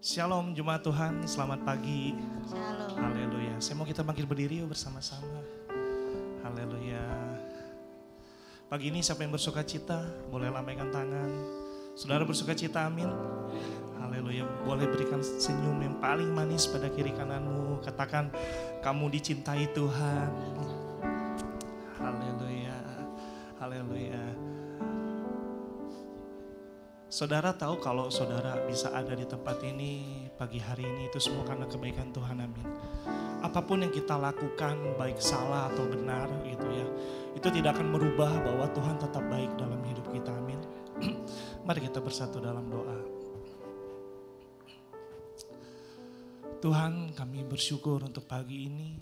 Shalom Jemaat Tuhan, selamat pagi. Shalom. Haleluya. Saya mau kita bangkit berdiri yuk bersama-sama. Haleluya. Pagi ini siapa yang bersuka cita, boleh lambaikan tangan. Saudara bersuka cita, amin. Haleluya. Boleh berikan senyum yang paling manis pada kiri kananmu. Katakan, kamu dicintai Tuhan. Saudara tahu kalau saudara bisa ada di tempat ini pagi hari ini itu semua karena kebaikan Tuhan, amin. Apa pun yang kita lakukan, baik salah atau benar gitu ya, itu tidak akan merubah bahwa Tuhan tetap baik dalam hidup kita, amin. Mari kita bersatu dalam doa. Tuhan kami bersyukur untuk pagi ini.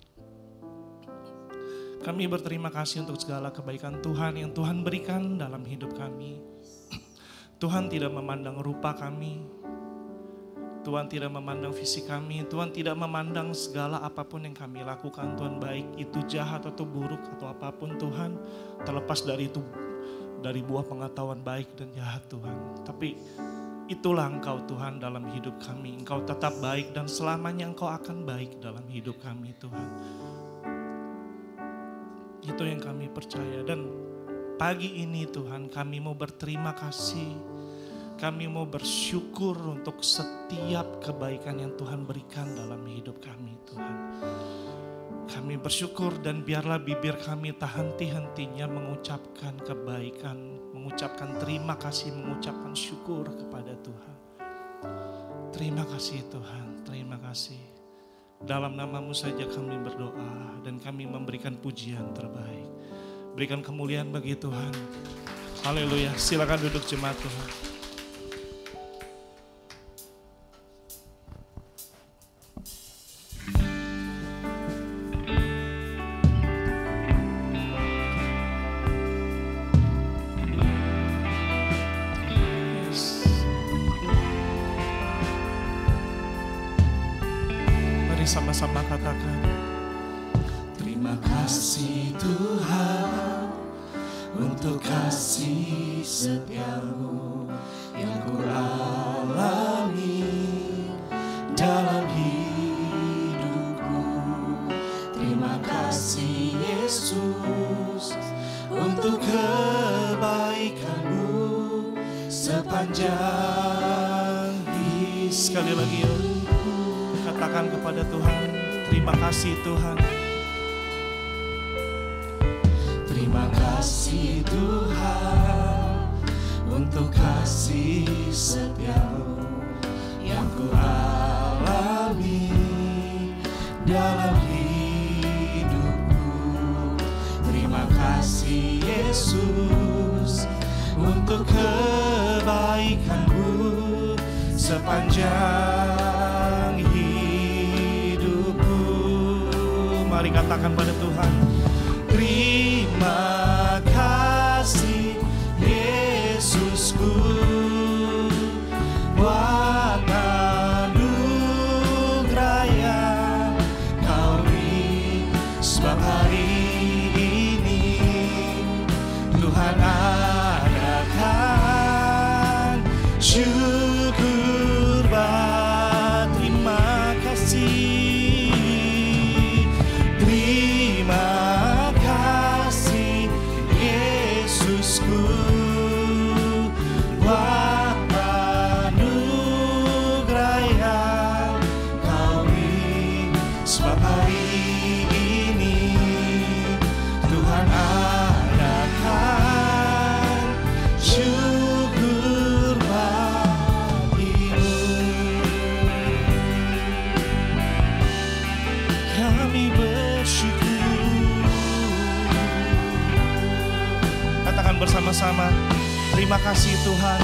Kami berterima kasih untuk segala kebaikan Tuhan yang Tuhan berikan dalam hidup kami. Tuhan tidak memandang rupa kami. Tuhan tidak memandang fisik kami. Tuhan tidak memandang segala apa pun yang kami lakukan. Tuhan baik itu jahat atau buruk atau apa pun Tuhan. Terlepas dari itu dari buah pengetahuan baik dan jahat Tuhan. Tapi itulah Engkau Tuhan dalam hidup kami. Engkau tetap baik dan selamanya Engkau akan baik dalam hidup kami Tuhan. Itu yang kami percaya dan pagi ini Tuhan kami mau berterima kasih. Kami mau bersyukur untuk setiap kebaikan yang Tuhan berikan dalam hidup kami Tuhan. Kami bersyukur dan biarlah bibir kami tak henti-hentinya mengucapkan kebaikan, mengucapkan terima kasih, mengucapkan syukur kepada Tuhan. Terima kasih Tuhan, terima kasih. Dalam namamu saja kami berdoa dan kami memberikan pujian terbaik. Berikan kemuliaan bagi Tuhan. Haleluya. Silakan duduk jemaat Tuhan. Lagi yuk, katakan kepada Tuhan, terima kasih Tuhan. Terima kasih Tuhan untuk kasih setiamu yang ku alami dalam hidupku. Terima kasih Yesus untuk kebaikanmu sepanjang hidupku. Mari katakan pada Tuhan, terima kasih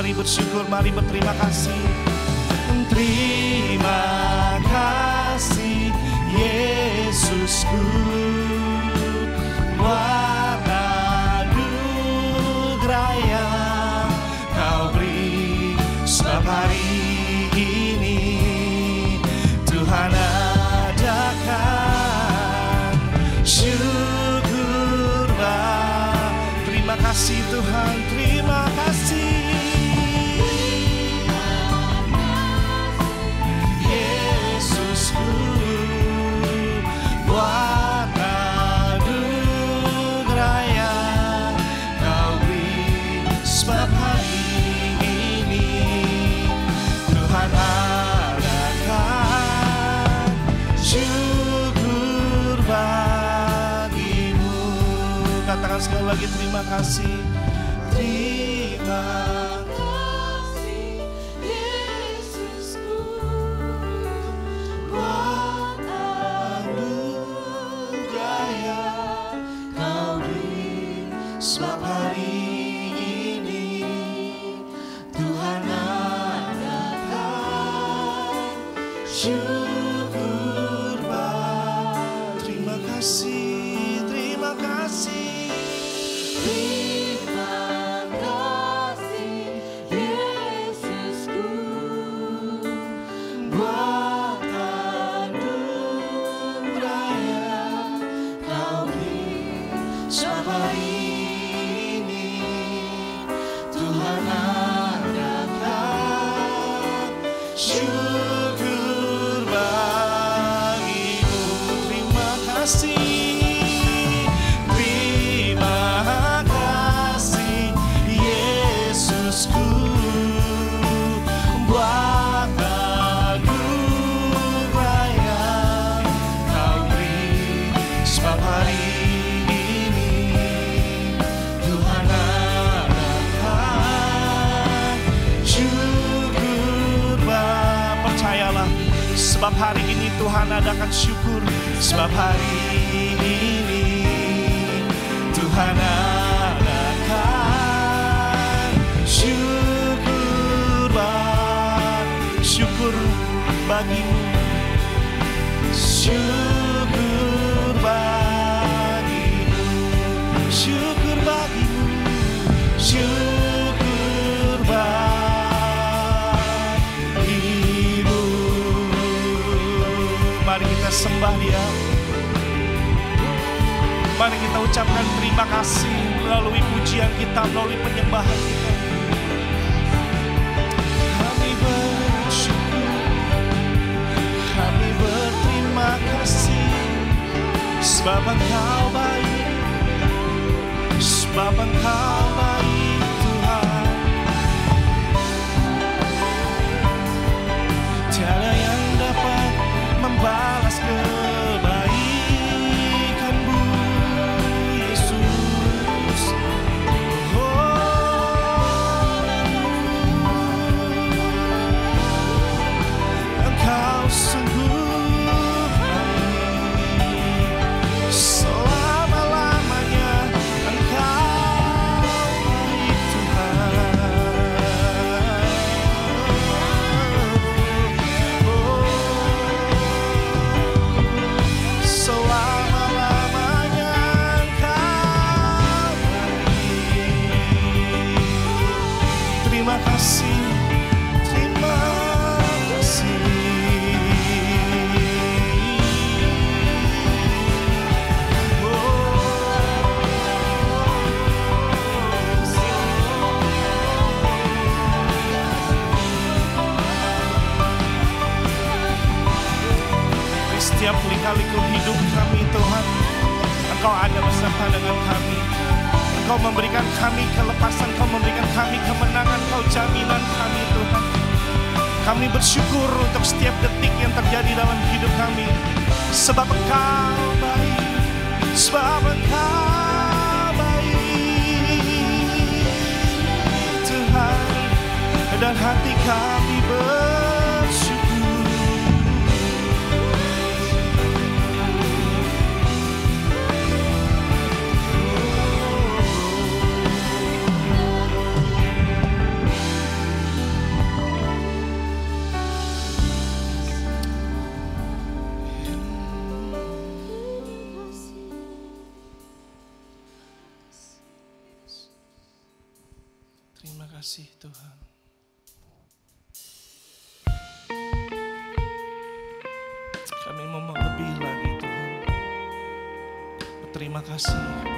Mari bersyukur, mari berterima kasih. Terima kasih Yesusku lagi terima kasih Tuhan adakan syukur sebab hari ini. Tuhan adakan syukur Bapa. syukur bagimu. Syukur sembah dia. Mari kita ucapkan terima kasih melalui pujian kita melalui penyembahan kita. Kami bersyukur kami berterima kasih. Sebab engkau baik sebab engkau baik balas cantando. Hidup kami Tuhan. Engkau ada beserta dengan kami. Engkau memberikan kami kelepasan Engkau memberikan kami kemenangan Engkau jaminan kami Tuhan. Kami bersyukur untuk setiap detik yang terjadi dalam hidup kami. Sebab Engkau baik. Sebab Engkau baik. Tuhan Dan hati kami bersyukur Terima kasih Tuhan. Kami mau lebih lagi Tuhan. Terima kasih.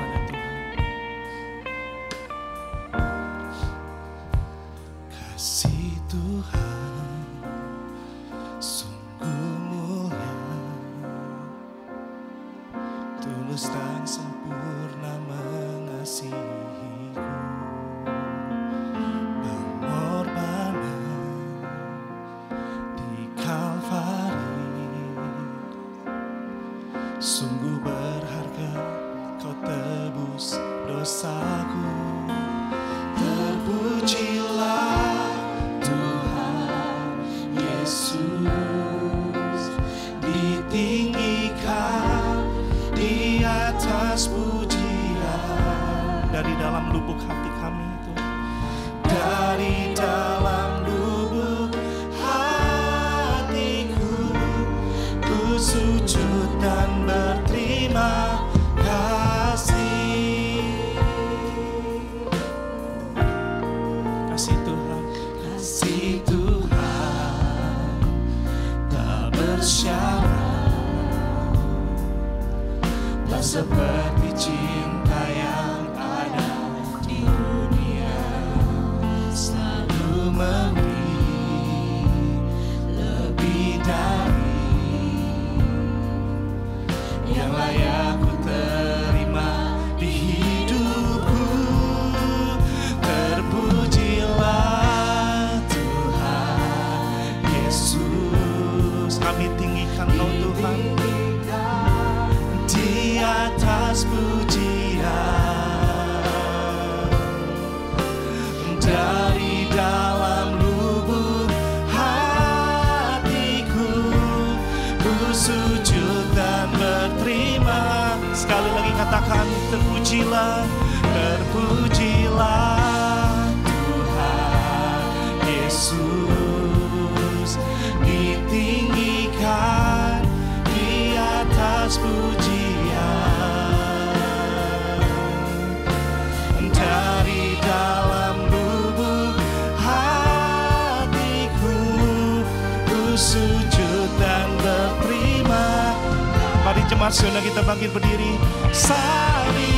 Sudah kita bangkit berdiri sari.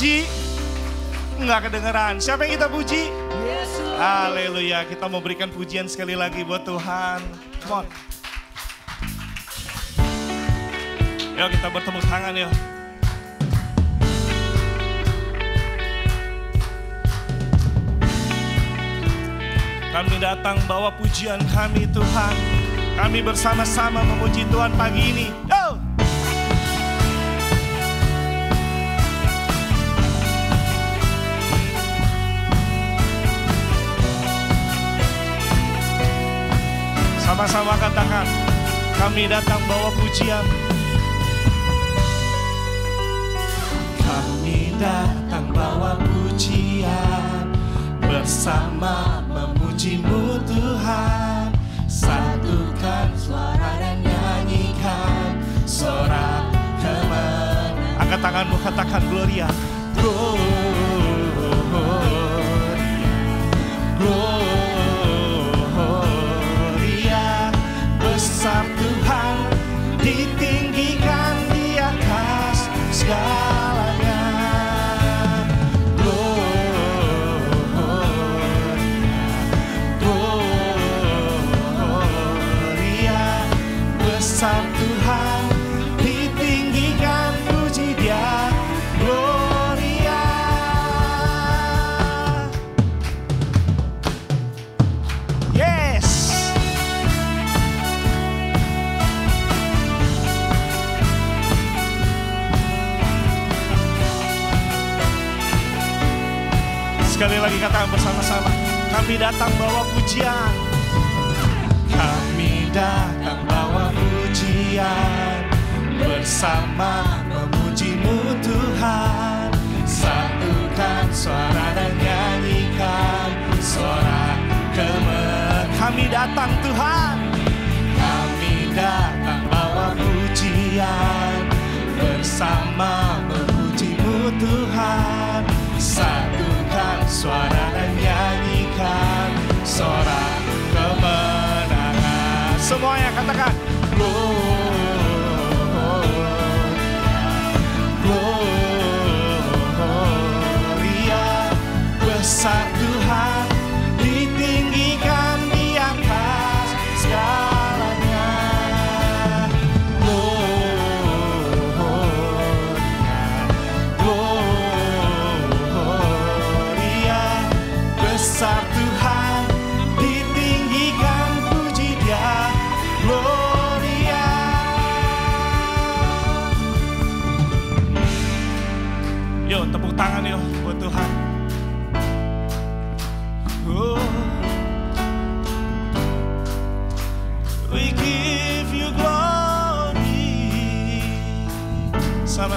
puji? Enggak kedengeran. Siapa yang kita puji? Yesus. Haleluya. Kita mau berikan pujian sekali lagi buat Tuhan. Come on. Yuk kita bertemu tangan yuk. Kami datang bawa pujian kami Tuhan. Kami bersama-sama memuji Tuhan pagi ini. Sama-sama katakan, kami datang bawa pujian. Kami datang bawa pujian bersama memujimu Tuhan. Satukan suara dan nyanyikan sorak kemenangan. Angkat tanganmu katakan Gloria. Gloria. Ditinggikan di atas segalanya. Sekali lagi katakan bersama-sama. Kami datang bawa pujian. Kami datang bawa pujian. Bersama memujimu Tuhan. Satukan suara dan nyanyikan. Suara kemen. Kami datang Tuhan. Kami datang bawa pujian. Bersama memujimu Tuhan. Satukan suara dan nyanyikan sorak kemenangan. Semuanya katakan. Gloria, besar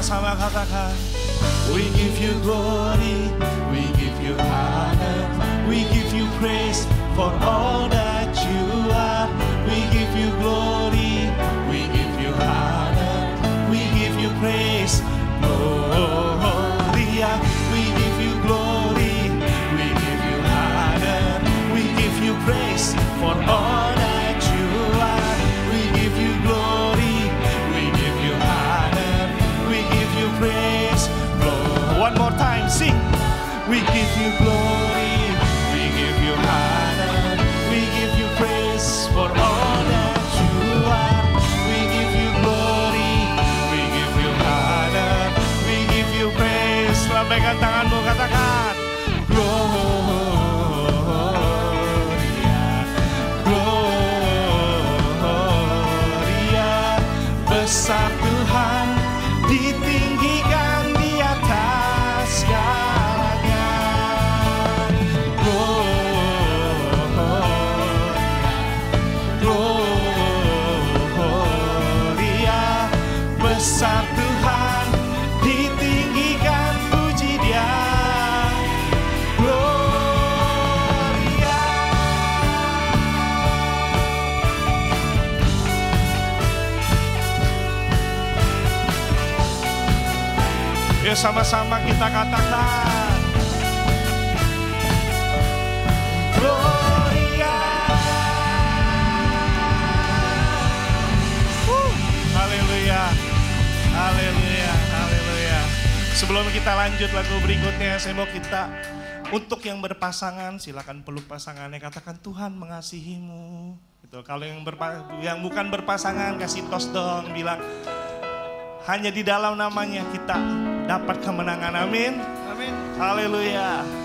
We give you glory, we give you honor, we give you praise for all that you are. We give you glory, we give you honor, we give you praise. Gloria, we give you glory, we give you honor, we give you praise for all Yuk sama-sama kita katakan. Gloria. Wuh, Haleluya. Haleluya. Haleluya. Sebelum kita lanjut lagu berikutnya, saya mau kita untuk yang berpasangan silakan peluk pasangannya katakan Tuhan mengasihimu. Gitu. Kalau yang berpa- yang bukan berpasangan kasih tos dong bilang Hanya di dalam namanya kita dapat kemenangan. Amin. Amin. Haleluya.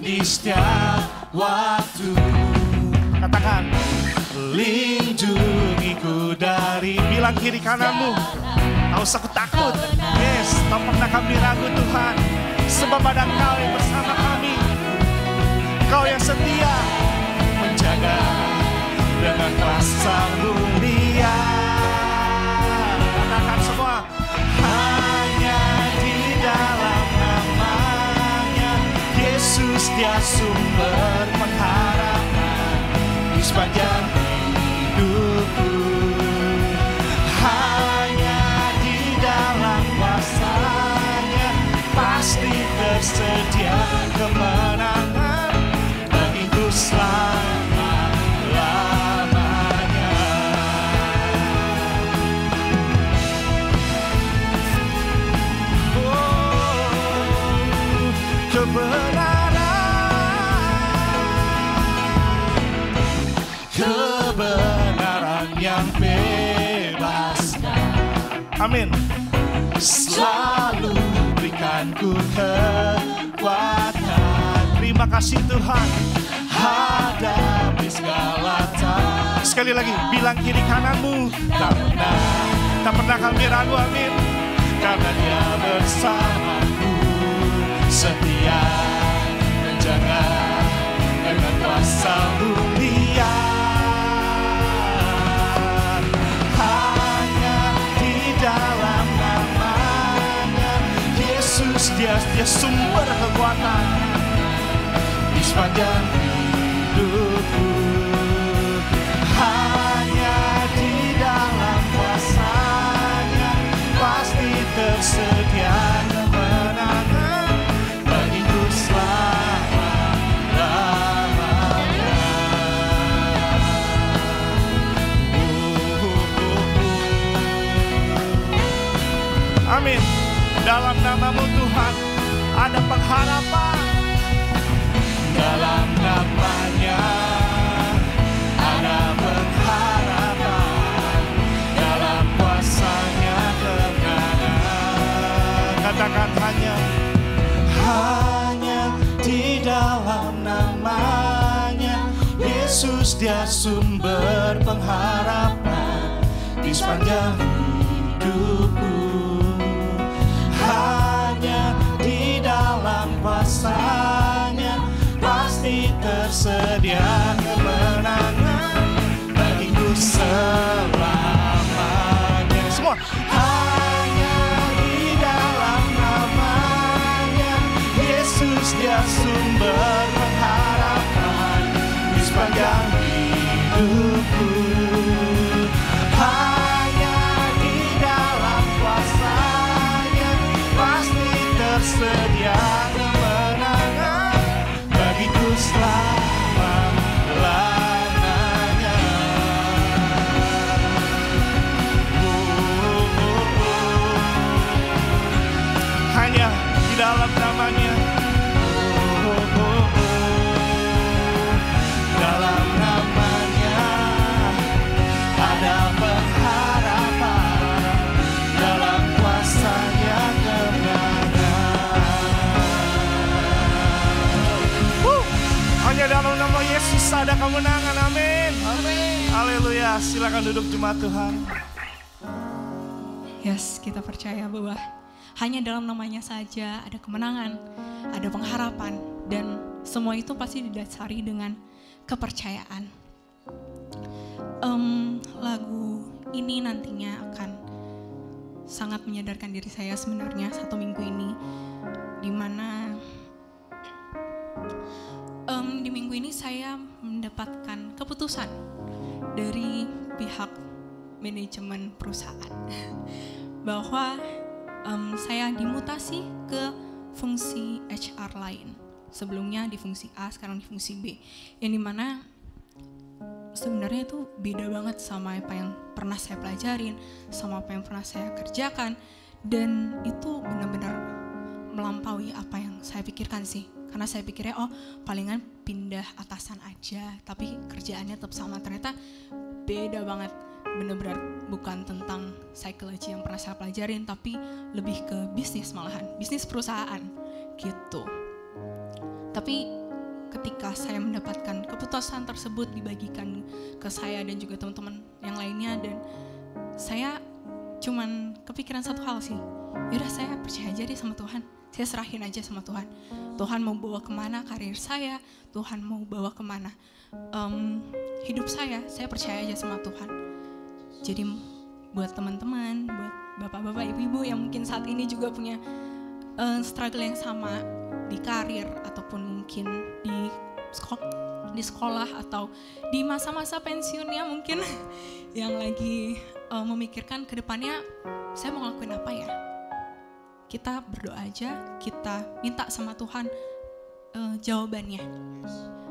Di setiap waktu. Katakan. Lindungiku dari Bilang kiri kananmu. Tak usah aku takut. Yes, tak pernah kami ragu Tuhan. Sebab ada kau yang bersama kami. Kau yang setia Menjaga dengan kuasa Yesus dia sumber pengharapan Di sepanjang hidupku. Hanya di dalam kuasanya Pasti tersedia kemenangan amin. Selalu berikan ku kekuatan. Terima kasih Tuhan. Hadapi segala tantangan sekali lagi bilang kiri kananmu. Tak pernah. Tak pernah kami ragu amin. Karena dia bersamaku. Setia menjaga dengan kuasa mulia Yesus dia dia sumber kekuatan di sepanjang hidupku. Hanya di dalam kuasanya pasti tersedia ada pengharapan. Dalam namanya ada pengharapan. Dalam kuasanya kemenangan. Katakan hanya hanya di dalam namanya Yesus dia sumber pengharapan di tersedia kemenangan. Amin. Amin. Haleluya. Silakan duduk jemaat Tuhan. Yes, kita percaya bahwa hanya dalam namanya saja ada kemenangan, ada pengharapan, dan semua itu pasti didasari dengan kepercayaan. Em, lagu ini nantinya akan sangat menyadarkan diri saya sebenarnya satu minggu ini, di mana em, di minggu ini saya mendapatkan keputusan dari pihak manajemen perusahaan bahwa em, saya dimutasi ke fungsi HR lain Sebelumnya di fungsi A, sekarang di fungsi B. Yang di mana sebenarnya itu beda banget sama apa yang pernah saya pelajarin, sama apa yang pernah saya kerjakan, dan itu benar-benar melampaui apa yang saya pikirkan sih. Karena saya pikirnya oh palingan pindah atasan aja, tapi kerjaannya tetap sama. Ternyata beda banget. Benar-benar bukan tentang psikologi yang pernah saya pelajarin, tapi lebih ke bisnis malahan, bisnis perusahaan gitu. Tapi ketika saya mendapatkan keputusan tersebut dibagikan ke saya dan juga teman-teman yang lainnya dan saya cuman kepikiran satu hal sih yaudah saya percaya aja deh sama Tuhan saya serahin aja sama Tuhan. Tuhan mau bawa ke mana karir saya Tuhan mau bawa ke mana em, hidup saya saya percaya aja sama Tuhan. Jadi buat teman-teman buat bapak-bapak ibu-ibu yang mungkin saat ini juga punya eh, struggle yang sama di karir ataupun mungkin di sekolah di sekolah atau di masa-masa pensiunnya mungkin yang lagi eh, memikirkan ke depannya saya mau ngelakuin apa ya kita berdoa aja kita minta sama Tuhan eh, jawabannya.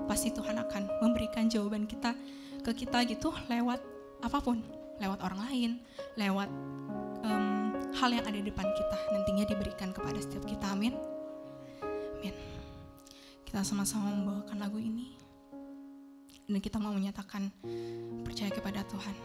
Pasti Tuhan akan memberikan jawaban kita ke kita gitu lewat apa pun. Lewat orang lain lewat em, hal yang ada di depan kita. Nantinya diberikan kepada setiap kita amin. Amin. Kita sama-sama membawakan lagu ini. Dan kita mau menyatakan percaya kepada Tuhan.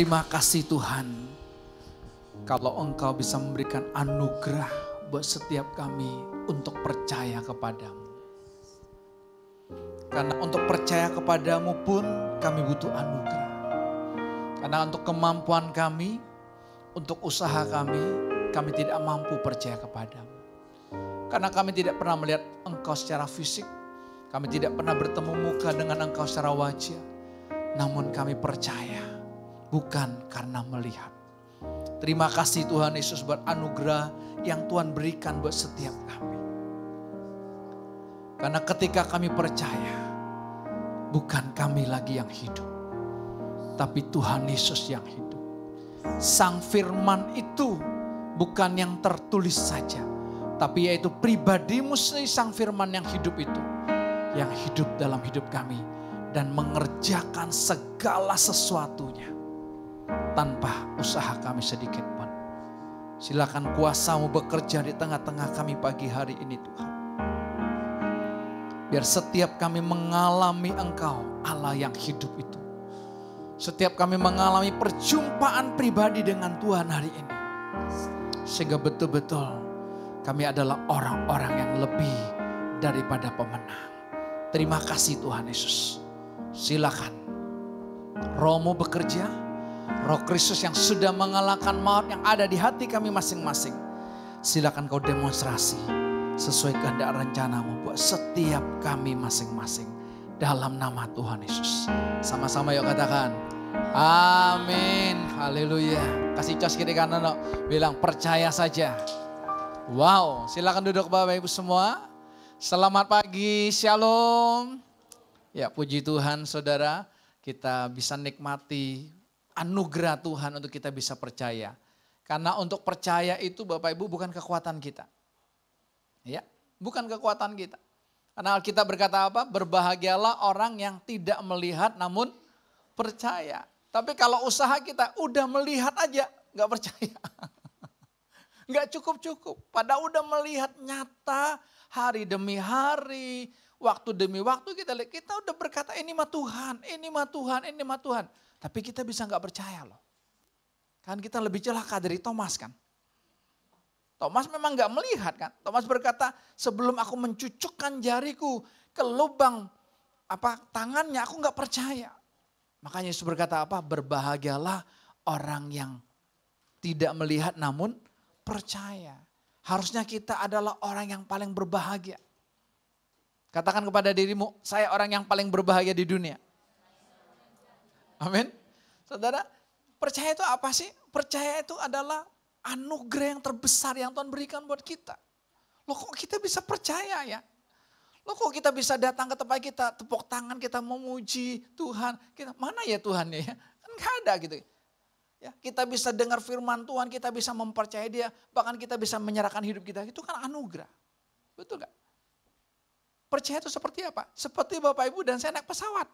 Terima kasih Tuhan. Kalau engkau bisa memberikan anugerah buat setiap kami untuk percaya kepadamu. Karena untuk percaya kepadamu pun kami butuh anugerah. Karena untuk kemampuan kami, untuk usaha kami, kami tidak mampu percaya kepadamu. Karena kami tidak pernah melihat engkau secara fisik, kami tidak pernah bertemu muka dengan engkau secara wajah. Namun kami percaya, bukan karena melihat. Terima kasih Tuhan Yesus buat anugerah yang Tuhan berikan buat setiap kami. Karena ketika kami percaya, bukan kami lagi yang hidup, tapi Tuhan Yesus yang hidup. Sang firman itu bukan yang tertulis saja, tapi yaitu pribadimu sendiri sang firman yang hidup itu. Yang hidup dalam hidup kami dan mengerjakan segala sesuatunya tanpa usaha kami sedikit pun. Silakan kuasamu bekerja di tengah-tengah kami pagi hari ini Tuhan. Biar setiap kami mengalami Engkau, Allah yang hidup itu. Setiap kami mengalami perjumpaan pribadi dengan Tuhan hari ini. Sehingga betul-betul kami adalah orang-orang yang lebih daripada pemenang. Terima kasih Tuhan Yesus. Silakan. Romo bekerja, Roh Kristus yang sudah mengalahkan maut yang ada di hati kami masing-masing. Silakan kau demonstrasi sesuai kehendak rencanamu buat setiap kami masing-masing. Dalam nama Tuhan Yesus. Sama-sama yuk katakan. Amin. Haleluya. Kasih cos kiri kanan no. Bilang percaya saja. Wow. Silakan duduk Bapak Ibu semua. Selamat pagi. Shalom. Ya puji Tuhan saudara. Kita bisa nikmati anugerah Tuhan untuk kita bisa percaya. Karena untuk percaya itu Bapak Ibu bukan kekuatan kita. Ya, bukan kekuatan kita. Karena Alkitab berkata apa? Berbahagialah orang yang tidak melihat namun percaya. Tapi kalau usaha kita udah melihat aja nggak percaya. Nggak cukup-cukup. Pada udah melihat nyata hari demi hari, waktu demi waktu kita lihat, kita udah berkata ini mah Tuhan, ini mah Tuhan, ini mah Tuhan. Tapi kita bisa nggak percaya loh. Kan kita lebih celaka dari Thomas kan. Thomas memang nggak melihat kan. Thomas berkata, sebelum aku mencucukkan jariku ke lubang apa tangannya, aku nggak percaya. Makanya Yesus berkata apa? Berbahagialah orang yang tidak melihat namun percaya. Harusnya kita adalah orang yang paling berbahagia. Katakan kepada dirimu, saya orang yang paling berbahagia di dunia. Amin. Saudara, percaya itu apa sih? Percaya itu adalah anugerah yang terbesar yang Tuhan berikan buat kita. Loh kok kita bisa percaya ya? Loh kok kita bisa datang ke tempat kita, tepuk tangan kita memuji Tuhan. Kita mana ya Tuhan ya? Kan gak ada gitu. Ya, kita bisa dengar firman Tuhan, kita bisa mempercayai dia, bahkan kita bisa menyerahkan hidup kita. Itu kan anugerah. Betul gak? Percaya itu seperti apa? Seperti Bapak Ibu dan saya naik pesawat.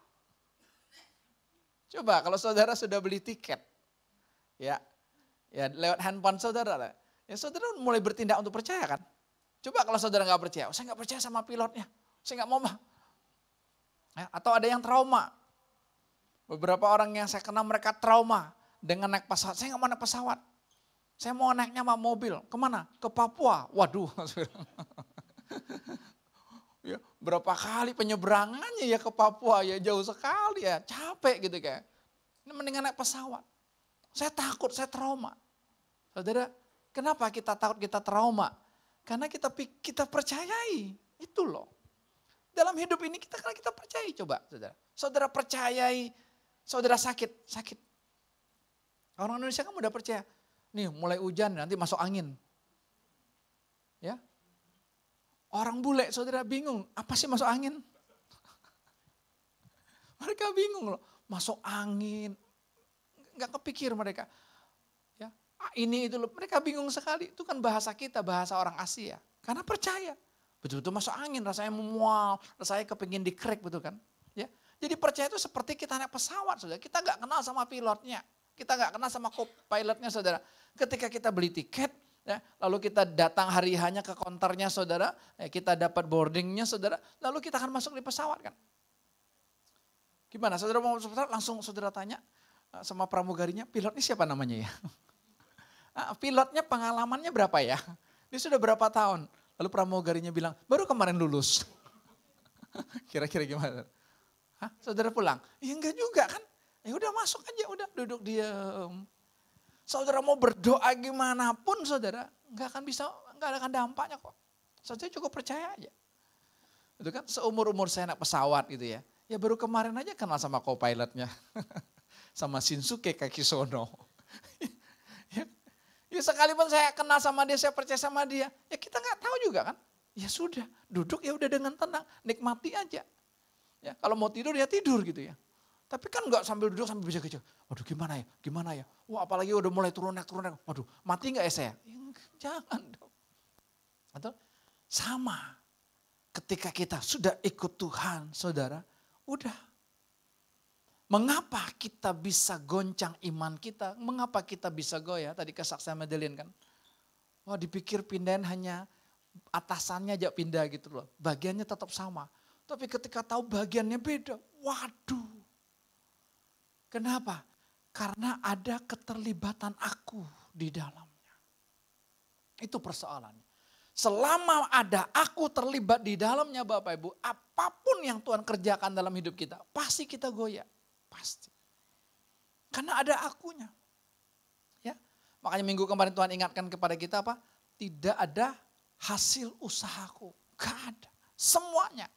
Coba kalau saudara sudah beli tiket, ya, ya lewat handphone saudara, ya saudara mulai bertindak untuk percaya kan? Coba kalau saudara nggak percaya, oh, saya nggak percaya sama pilotnya, saya nggak mau mah. Ya, atau ada yang trauma. Beberapa orang yang saya kenal mereka trauma dengan naik pesawat. Saya nggak mau naik pesawat. Saya mau naiknya sama mobil. Ke mana? Ke Papua. Waduh. ya, berapa kali penyeberangannya ya ke Papua ya jauh sekali ya. Capek gitu kayak. Ini mendingan naik pesawat. Saya takut saya trauma. Saudara kenapa kita takut kita trauma? Karena kita kita percayai. Itu loh. Dalam hidup ini kita karena kita percayai coba saudara. Saudara percayai saudara sakit sakit. Orang Indonesia kan udah percaya. Nih mulai hujan nanti masuk angin ya Orang bule, saudara bingung, apa sih masuk angin? mereka bingung loh, masuk angin, nggak kepikir mereka. Ya, ini itu loh, mereka bingung sekali. Itu kan bahasa kita, bahasa orang Asia. Karena percaya, betul-betul masuk angin, rasanya memual, rasanya kepingin dikrek betul kan? Ya, jadi percaya itu seperti kita naik pesawat, saudara. Kita nggak kenal sama pilotnya, kita nggak kenal sama pilotnya, saudara. Ketika kita beli tiket, Ya, lalu kita datang hari hanya ke konternya saudara, ya, kita dapat boardingnya saudara, lalu kita akan masuk di pesawat kan. Gimana saudara mau pesawat langsung saudara tanya eh, sama pramugarinya, ini siapa namanya ya? Ah, pilotnya pengalamannya berapa ya? Dia sudah berapa tahun? Lalu pramugarinya bilang, baru kemarin lulus. Kira-kira gimana? Hah, saudara pulang? Ya enggak juga kan. Ya udah masuk aja, udah duduk diam. Saudara mau berdoa gimana pun saudara, enggak akan bisa, enggak akan dampaknya kok. Saudara cukup percaya aja. Itu kan seumur-umur saya naik pesawat gitu ya. Ya baru kemarin aja kenal sama co-pilotnya. sama Shinsuke Kakisono. ya, Ya sekalipun saya kenal sama dia, saya percaya sama dia, ya kita nggak tahu juga kan. Ya sudah, duduk ya udah dengan tenang, nikmati aja. Ya, kalau mau tidur ya tidur gitu ya. Tapi kan nggak sambil duduk sambil bisa kecil. Waduh gimana ya, gimana ya. Wah apalagi udah mulai turun naik turun naik. Waduh mati nggak ya saya? Ya, jangan dong. Atau sama ketika kita sudah ikut Tuhan saudara, udah Mengapa kita bisa goncang iman kita? Mengapa kita bisa goyah? Tadi kesaksian Madeline kan. Wah dipikir pindahin hanya atasannya aja pindah gitu loh. Bagiannya tetap sama. Tapi ketika tahu bagiannya beda, waduh. Kenapa? Karena ada keterlibatan aku di dalamnya. Itu persoalannya. Selama ada aku terlibat di dalamnya Bapak Ibu, apa pun yang Tuhan kerjakan dalam hidup kita, pasti kita goyah. Pasti. Karena ada akunya. Ya. Makanya minggu kemarin Tuhan ingatkan kepada kita apa? Tidak ada hasil usahaku. Gak ada. Semuanya.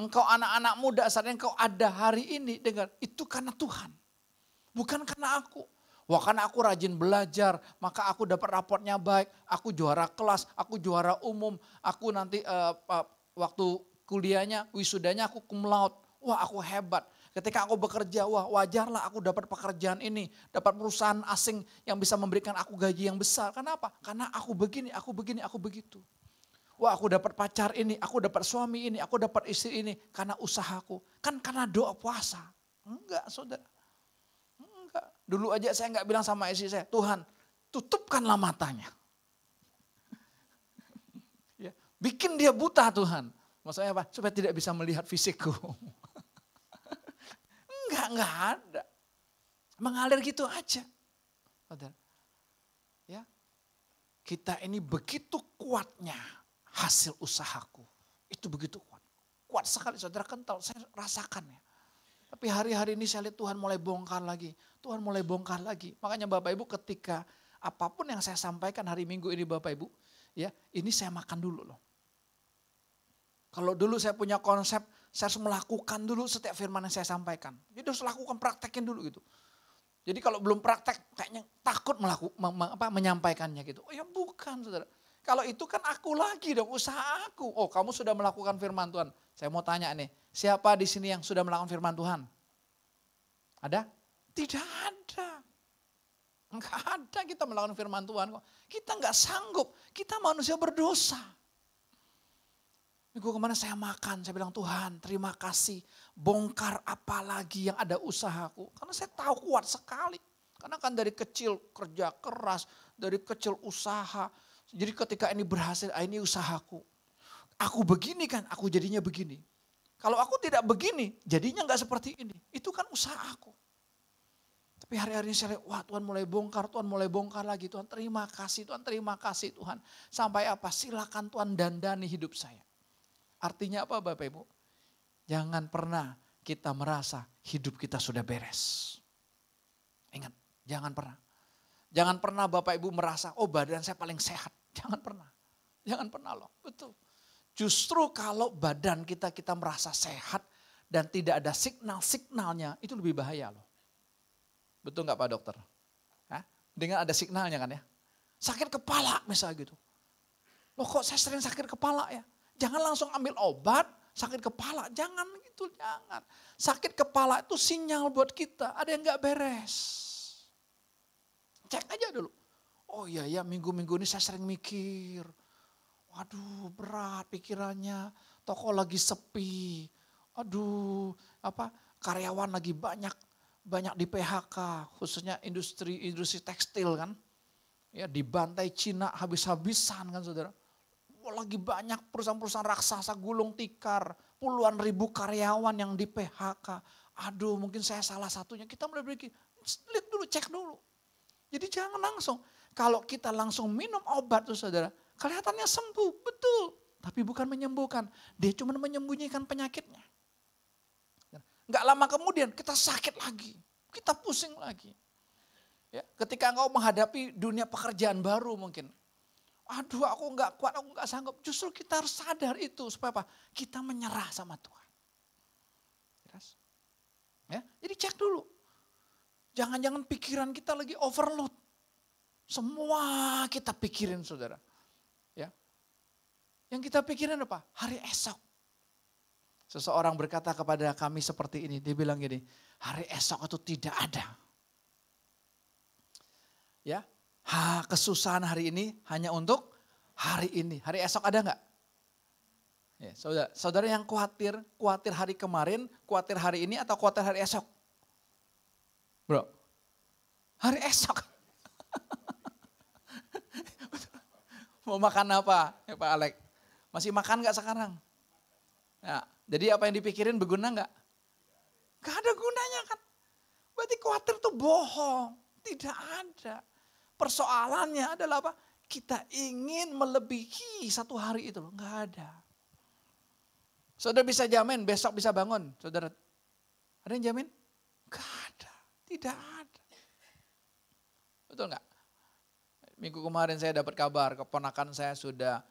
Engkau anak-anak muda saat engkau ada hari ini dengar itu karena Tuhan. Bukan karena aku. Wah karena aku rajin belajar, maka aku dapat rapotnya baik, aku juara kelas, aku juara umum, aku nanti uh, uh, waktu kuliahnya, wisudanya aku cum laude. Wah aku hebat. Ketika aku bekerja, wah wajarlah aku dapat pekerjaan ini. Dapat perusahaan asing yang bisa memberikan aku gaji yang besar. Kenapa? Karena aku begini, aku begini, aku begitu. Wah aku dapat pacar ini, aku dapat suami ini, aku dapat istri ini. Karena usahaku. Kan karena doa puasa. Enggak saudara. Dulu aja saya enggak bilang sama istri saya, Tuhan tutupkanlah matanya. ya, bikin dia buta Tuhan. Maksudnya apa? Supaya tidak bisa melihat fisikku. Enggak, enggak ada. Mengalir gitu aja. Ya. Kita ini begitu kuatnya hasil usahaku. Itu begitu kuat. Kuat sekali saudara kental, saya rasakan ya. Tapi hari-hari ini saya lihat Tuhan mulai bongkar lagi. Tuhan mulai bongkar lagi. Makanya Bapak Ibu ketika apa pun yang saya sampaikan hari Minggu ini Bapak Ibu. ya Ini saya makan dulu loh. Kalau dulu saya punya konsep saya harus melakukan dulu setiap firman yang saya sampaikan. Jadi harus lakukan, praktekin dulu gitu. Jadi kalau belum praktek kayaknya takut melakukan apa, menyampaikannya gitu. Oh ya bukan saudara. Kalau itu kan aku lagi dong, usaha aku. Oh kamu sudah melakukan firman Tuhan. Saya mau tanya nih, siapa di sini yang sudah melakukan firman Tuhan? Ada? Tidak ada. Enggak ada kita melakukan firman Tuhan kok. Kita enggak sanggup, kita manusia berdosa. Minggu ke mana saya makan, saya bilang Tuhan terima kasih. Bongkar apa lagi yang ada usahaku. Karena saya tahu kuat sekali. Karena kan dari kecil kerja keras, dari kecil usaha. Jadi ketika ini berhasil, ah, ini usahaku. Aku begini kan, aku jadinya begini. Kalau aku tidak begini, jadinya nggak seperti ini. Itu kan usaha aku. Tapi hari-hari ini saya lihat, wah Tuhan mulai bongkar, Tuhan mulai bongkar lagi. Tuhan terima kasih, Tuhan terima kasih Tuhan. Sampai apa? Silakan Tuhan dandani hidup saya. Artinya apa Bapak Ibu? Jangan pernah kita merasa hidup kita sudah beres. Ingat, jangan pernah. Jangan pernah Bapak Ibu merasa, oh badan saya paling sehat. Jangan pernah. Jangan pernah loh, betul. Justru kalau badan kita kita merasa sehat dan tidak ada signal-signalnya, itu lebih bahaya loh. Betul nggak Pak Dokter? Hah? Dengan ada signalnya kan ya. Sakit kepala misalnya gitu. Loh kok saya sering sakit kepala ya? Jangan langsung ambil obat, sakit kepala. Jangan gitu, jangan. Sakit kepala itu sinyal buat kita, ada yang gak beres. Cek aja dulu. Oh iya ya minggu-minggu ini saya sering mikir. Waduh berat pikirannya, toko lagi sepi. Aduh apa karyawan lagi banyak banyak di PHK, khususnya industri industri tekstil kan. Ya dibantai Cina habis-habisan kan saudara. Wah, Lagi banyak perusahaan-perusahaan raksasa gulung tikar. Puluhan ribu karyawan yang di PHK. Aduh mungkin saya salah satunya. Kita mulai berpikir, lihat dulu, cek dulu. Jadi jangan langsung. Kalau kita langsung minum obat tuh saudara. Kelihatannya sembuh, betul. Tapi bukan menyembuhkan. Dia cuma menyembunyikan penyakitnya. Enggak lama kemudian kita sakit lagi. Kita pusing lagi. Ya, ketika engkau menghadapi dunia pekerjaan baru mungkin. Aduh aku enggak kuat, aku enggak sanggup. Justru kita harus sadar itu. Supaya apa? Kita menyerah sama Tuhan. Jelas? Ya, jadi cek dulu. Jangan-jangan pikiran kita lagi overload. Semua kita pikirin saudara. Ya. Yang kita pikirin apa? Hari esok. Seseorang berkata kepada kami seperti ini. Dia bilang gini, hari esok itu tidak ada. Ya, ha, kesusahan hari ini hanya untuk hari ini. Hari esok ada nggak? Ya, saudara, saudara yang khawatir, khawatir hari kemarin, khawatir hari ini atau khawatir hari esok? Bro, hari esok. Mau makan apa ya Pak Alek? Masih makan nggak sekarang? Ya, jadi apa yang dipikirin berguna nggak? Gak ada gunanya kan. Berarti khawatir tuh bohong. Tidak ada. Persoalannya adalah apa? Kita ingin melebihi satu hari itu loh. Gak ada. Saudara bisa jamin besok bisa bangun. Saudara, ada yang jamin? Gak ada. Tidak ada. Betul nggak? Minggu kemarin saya dapat kabar keponakan saya sudah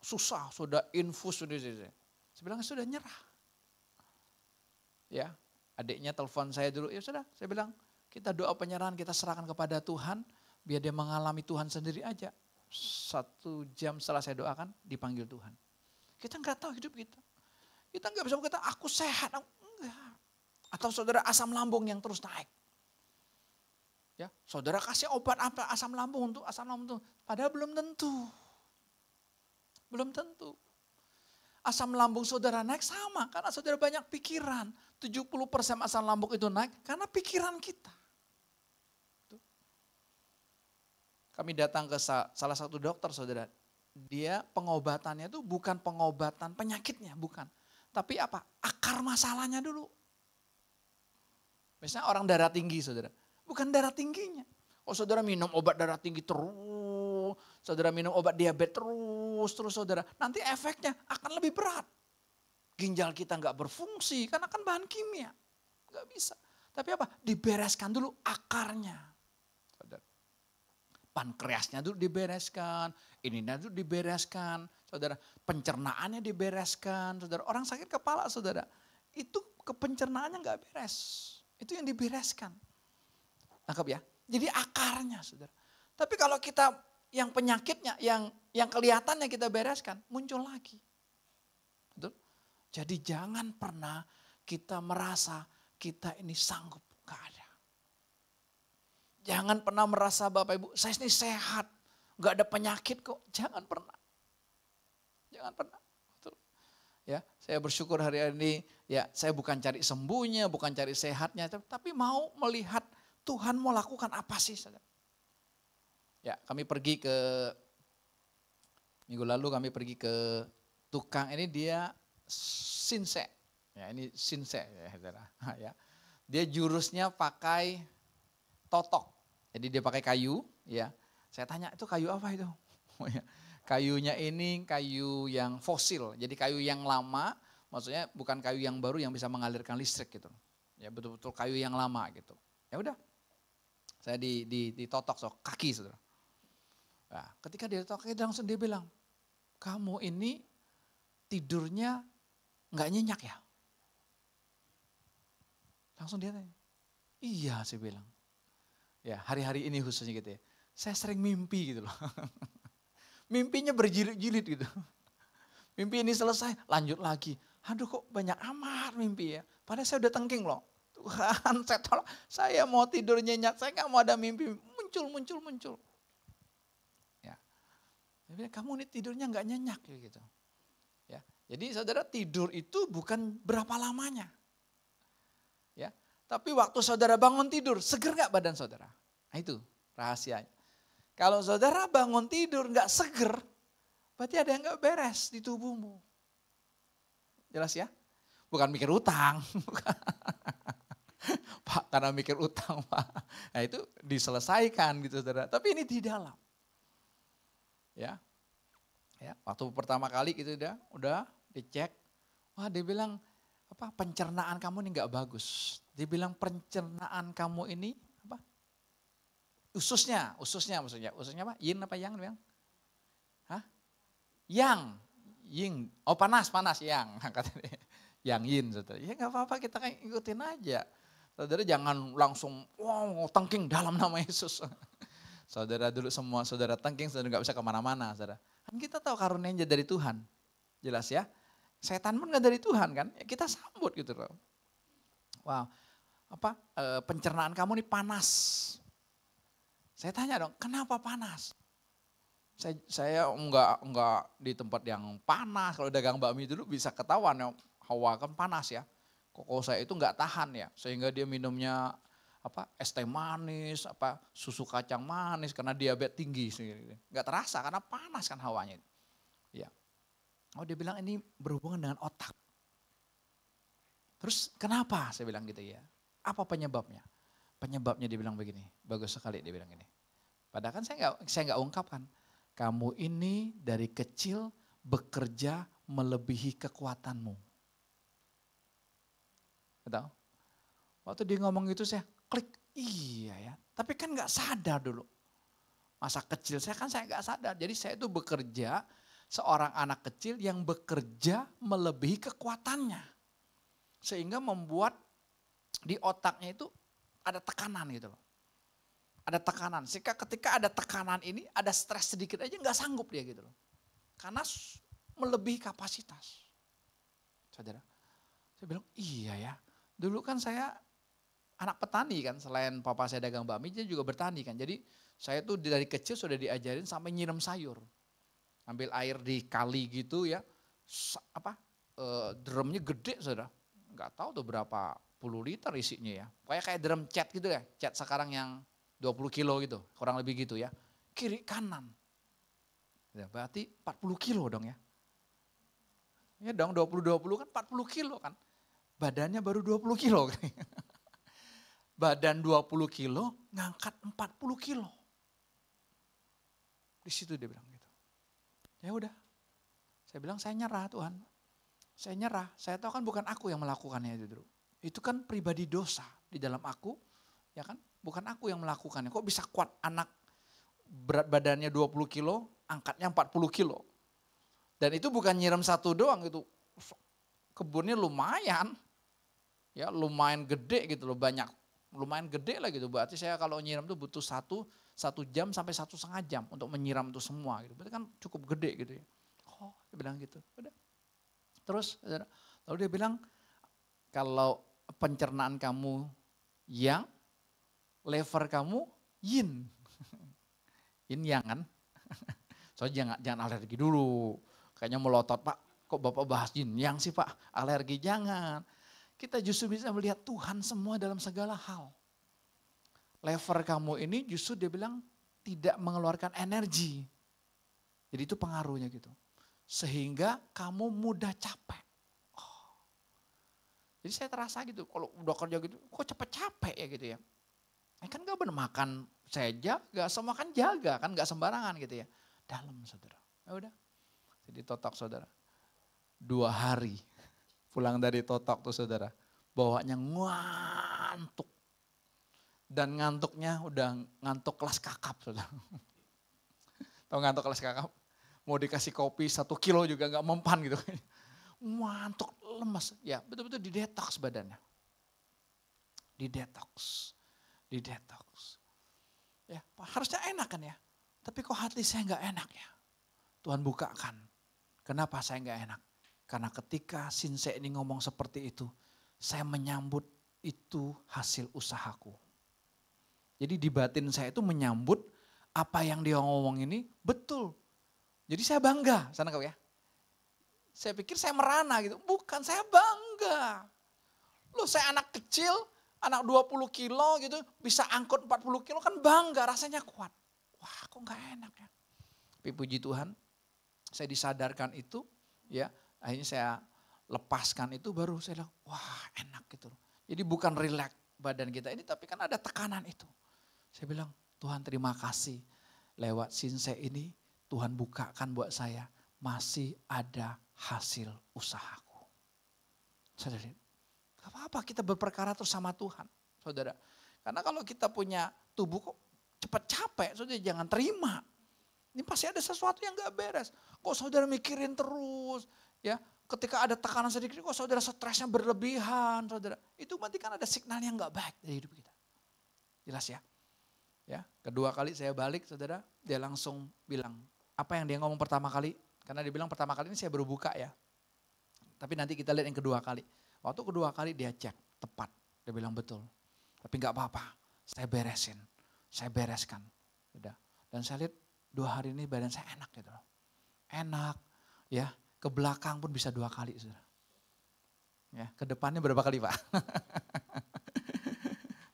susah, sudah infus, sudah saya bilang sudah nyerah. Ya, adiknya telepon saya dulu, ya sudah, saya bilang kita doa penyerahan kita serahkan kepada Tuhan, biar dia mengalami Tuhan sendiri aja. Satu jam setelah saya doakan, dipanggil Tuhan. Kita nggak tahu hidup kita. Kita nggak bisa berkata, aku sehat. Enggak. Atau saudara asam lambung yang terus naik. Ya, saudara kasih obat apa asam lambung untuk asam lambung itu, padahal belum tentu. Belum tentu. Asam lambung saudara naik sama karena saudara banyak pikiran. 70% asam lambung itu naik karena pikiran kita. Kami datang ke salah satu dokter saudara. Dia pengobatannya itu bukan pengobatan penyakitnya, bukan. Tapi apa? Akar masalahnya dulu. Misalnya orang darah tinggi saudara. Bukan darah tingginya. Oh saudara minum obat darah tinggi terus, saudara minum obat diabetes terus, terus saudara. Nanti efeknya akan lebih berat. Ginjal kita nggak berfungsi karena kan bahan kimia. Nggak bisa. Tapi apa? Dibereskan dulu akarnya. Saudara. Pankreasnya dulu dibereskan, ininya dulu dibereskan. Saudara, pencernaannya dibereskan. Saudara, orang sakit kepala saudara. Itu kepencernaannya nggak beres. Itu yang dibereskan. Tangkap ya. Jadi akarnya saudara. Tapi kalau kita yang penyakitnya, yang yang kelihatannya kita bereskan, muncul lagi. Betul? Jadi jangan pernah kita merasa kita ini sanggup. Gak ada. Jangan pernah merasa Bapak Ibu, saya ini sehat. Gak ada penyakit kok. Jangan pernah. Jangan pernah. Betul. Ya, saya bersyukur hari ini ya saya bukan cari sembuhnya, bukan cari sehatnya, tapi mau melihat Tuhan mau lakukan apa sih? Ya, kami pergi ke minggu lalu kami pergi ke tukang ini dia sinse. Ya, ini sinse ya, ya. Dia jurusnya pakai totok. Jadi dia pakai kayu, ya. Saya tanya, itu kayu apa itu? Ya. Kayunya ini kayu yang fosil. Jadi kayu yang lama, maksudnya bukan kayu yang baru yang bisa mengalirkan listrik gitu. Ya betul-betul kayu yang lama gitu. Ya udah, saya di, di, ditotok so, kaki saudara. Nah, ketika dia totok kaki langsung dia bilang, kamu ini tidurnya nggak nyenyak ya? Langsung dia tanya, iya saya bilang. Ya hari-hari ini khususnya gitu ya. Saya sering mimpi gitu loh. Mimpinya berjilid-jilid gitu. Mimpi ini selesai, lanjut lagi. Aduh kok banyak amat mimpi ya. Padahal saya udah tengking loh. Tuhan saya tolong, saya mau tidur nyenyak, saya nggak mau ada mimpi muncul, muncul, muncul. Ya, kamu ini tidurnya nggak nyenyak gitu. Ya, jadi saudara tidur itu bukan berapa lamanya. Ya, tapi waktu saudara bangun tidur, seger nggak badan saudara? Nah itu rahasianya. Kalau saudara bangun tidur nggak seger, berarti ada yang nggak beres di tubuhmu. Jelas ya? Bukan mikir utang. Pak, karena mikir utang, Pak. Nah itu diselesaikan gitu, saudara. Tapi ini di dalam. Ya, ya waktu pertama kali gitu udah, udah dicek. Wah dia bilang, apa pencernaan kamu ini nggak bagus. Dia bilang pencernaan kamu ini apa? Ususnya, ususnya maksudnya. Ususnya apa? Yin apa yang bilang? Hah? Yang, yin. Oh panas, panas yang. Katanya. Yang yin, saudara. Ya nggak apa-apa kita kan ikutin aja. Saudara jangan langsung wow tengking dalam nama Yesus. Saudara dulu semua saudara tengking saudara nggak bisa ke mana-mana saudara. Kan kita tahu karunia dari Tuhan. Jelas ya. Setan pun nggak dari Tuhan kan. Ya kita sambut gitu loh. Wow. Apa e, pencernaan kamu nih panas. Saya tanya dong, kenapa panas? Saya, saya enggak, enggak di tempat yang panas. Kalau dagang bakmi dulu bisa ketahuan ya, hawa kan panas ya koko saya itu nggak tahan ya, sehingga dia minumnya apa es teh manis, apa susu kacang manis karena diabetes tinggi, nggak terasa karena panas kan hawanya. Ya, oh dia bilang ini berhubungan dengan otak. Terus kenapa saya bilang gitu ya? Apa penyebabnya? Penyebabnya dia bilang begini, bagus sekali dia bilang ini. Padahal kan saya nggak saya nggak ungkapkan. Kamu ini dari kecil bekerja melebihi kekuatanmu. Tahu? Waktu dia ngomong gitu saya klik, iya ya. Tapi kan nggak sadar dulu. Masa kecil saya kan saya nggak sadar. Jadi saya itu bekerja seorang anak kecil yang bekerja melebihi kekuatannya. Sehingga membuat di otaknya itu ada tekanan gitu loh. Ada tekanan. Sehingga ketika ada tekanan ini ada stres sedikit aja nggak sanggup dia gitu loh. Karena melebihi kapasitas. Saudara, saya bilang iya ya. Dulu kan saya anak petani kan, selain papa saya dagang bakmi, dia juga bertani kan. Jadi saya tuh dari kecil sudah diajarin sampai nyiram sayur. Ambil air di kali gitu ya, apa e, drumnya gede saudara. Nggak tahu tuh berapa puluh liter isinya ya. Kayak kayak drum cat gitu ya, cat sekarang yang 20 kilo gitu, kurang lebih gitu ya. Kiri kanan. Ya, berarti 40 kilo dong ya. Ya dong 20-20 kan 40 kilo kan badannya baru 20 kilo. Badan 20 kilo, ngangkat 40 kilo. Di situ dia bilang gitu. Ya udah, saya bilang saya nyerah Tuhan. Saya nyerah, saya tahu kan bukan aku yang melakukannya itu dulu. Itu kan pribadi dosa di dalam aku, ya kan? Bukan aku yang melakukannya. Kok bisa kuat anak berat badannya 20 kilo, angkatnya 40 kilo. Dan itu bukan nyiram satu doang itu. Kebunnya lumayan ya lumayan gede gitu loh banyak lumayan gede lah gitu. Berarti saya kalau nyiram tuh butuh satu satu jam sampai satu setengah jam untuk menyiram itu semua gitu. Berarti kan cukup gede gitu ya. Oh dia bilang gitu. Udah. Terus lalu dia bilang kalau pencernaan kamu yang lever kamu yin. Yin yang kan? Soalnya jangan jangan alergi dulu. Kayaknya melotot pak. Kok bapak bahas yin yang sih pak? Alergi jangan kita justru bisa melihat Tuhan semua dalam segala hal. Lever kamu ini justru dia bilang tidak mengeluarkan energi. Jadi itu pengaruhnya gitu. Sehingga kamu mudah capek. Oh. Jadi saya terasa gitu, kalau udah kerja gitu, kok cepet capek ya gitu ya. Eh kan gak bener makan saya jaga, semua kan jaga, kan gak sembarangan gitu ya. Dalam saudara. Ya udah. Jadi totok saudara. Dua hari pulang dari totok tuh saudara. Bawanya ngantuk. Dan ngantuknya udah ngantuk kelas kakap saudara. Tahu ngantuk kelas kakap? Mau dikasih kopi satu kilo juga nggak mempan gitu. Ngantuk, lemas. Ya betul-betul di detox badannya. Di detox. Di detox. Ya harusnya enak kan ya. Tapi kok hati saya nggak enak ya. Tuhan bukakan. Kenapa saya nggak enak? Karena ketika Sinse ini ngomong seperti itu, saya menyambut itu hasil usahaku. Jadi di batin saya itu menyambut apa yang dia ngomong ini betul. Jadi saya bangga, sana kau ya. Saya pikir saya merana gitu. Bukan, saya bangga. Loh saya anak kecil, anak 20 kilo gitu, bisa angkut 40 kilo kan bangga, rasanya kuat. wah kok nggak enak ya. Tapi puji Tuhan, saya disadarkan itu, ya akhirnya saya lepaskan itu baru saya bilang, wah enak gitu. Jadi bukan relax badan kita ini, tapi kan ada tekanan itu. Saya bilang, Tuhan terima kasih lewat sinse ini Tuhan bukakan buat saya masih ada hasil usahaku. Saudara, gak apa-apa kita berperkara terus sama Tuhan, saudara. Karena kalau kita punya tubuh kok cepat capek, saudara jangan terima. Ini pasti ada sesuatu yang gak beres. Kok saudara mikirin terus, ya ketika ada tekanan sedikit, kok saudara stresnya berlebihan, saudara. Itu berarti kan ada signal yang gak baik dari hidup kita. Jelas ya? Ya, kedua kali saya balik, saudara, dia langsung bilang, apa yang dia ngomong pertama kali? Karena dia bilang pertama kali ini saya baru buka ya. Tapi nanti kita lihat yang kedua kali. Waktu kedua kali dia cek tepat. Dia bilang betul. Tapi nggak apa-apa. Saya beresin. Saya bereskan. Udah. Dan saya lihat dua hari ini badan saya enak gitu loh. Enak. Ya. Ke belakang pun bisa dua kali. Saudara. Ya, ke depannya berapa kali Pak?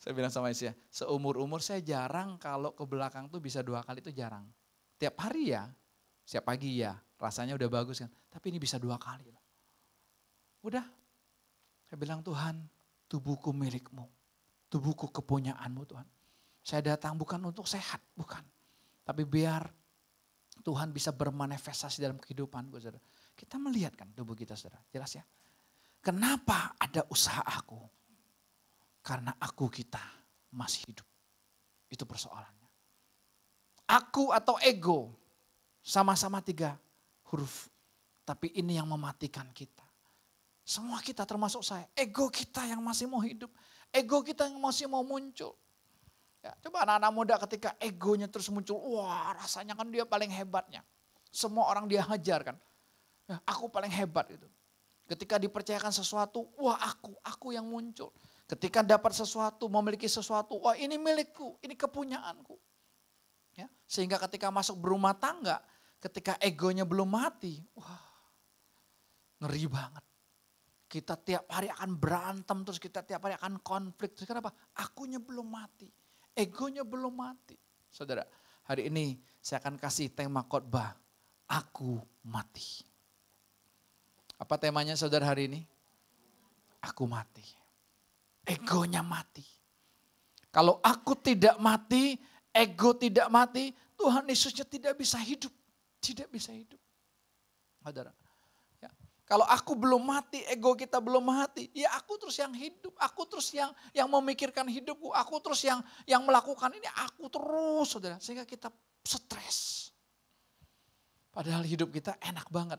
saya bilang sama istri, seumur-umur saya jarang kalau ke belakang tuh bisa dua kali itu jarang. Tiap hari ya, siap pagi ya, rasanya udah bagus kan. Tapi ini bisa dua kali. Udah, saya bilang Tuhan, tubuhku milikmu. Tubuhku kepunyaanmu Tuhan. Saya datang bukan untuk sehat, bukan. Tapi biar Tuhan bisa bermanifestasi dalam kehidupan. Saudara. Kita melihat kan tubuh kita saudara, jelas ya. Kenapa ada usaha aku? Karena aku kita masih hidup. Itu persoalannya. Aku atau ego sama-sama tiga huruf. Tapi ini yang mematikan kita. Semua kita termasuk saya. Ego kita yang masih mau hidup. Ego kita yang masih mau muncul. Ya, coba anak-anak muda ketika egonya terus muncul. Wah rasanya kan dia paling hebatnya. Semua orang dia hajar kan. Ya, aku paling hebat itu. Ketika dipercayakan sesuatu, wah aku, aku yang muncul. Ketika dapat sesuatu, memiliki sesuatu, wah ini milikku, ini kepunyaanku. Ya, sehingga ketika masuk berumah tangga, ketika egonya belum mati, wah ngeri banget. Kita tiap hari akan berantem, terus kita tiap hari akan konflik. Terus kenapa? Akunya belum mati. Egonya belum mati. Saudara, hari ini saya akan kasih tema khotbah. Aku mati. Apa temanya saudara hari ini? Aku mati. Egonya mati. Kalau aku tidak mati, ego tidak mati, Tuhan Yesusnya tidak bisa hidup. Tidak bisa hidup. Saudara, kalau aku belum mati, ego kita belum mati, ya aku terus yang hidup, aku terus yang yang memikirkan hidupku, aku terus yang yang melakukan ini, aku terus, saudara, sehingga kita stres. Padahal hidup kita enak banget.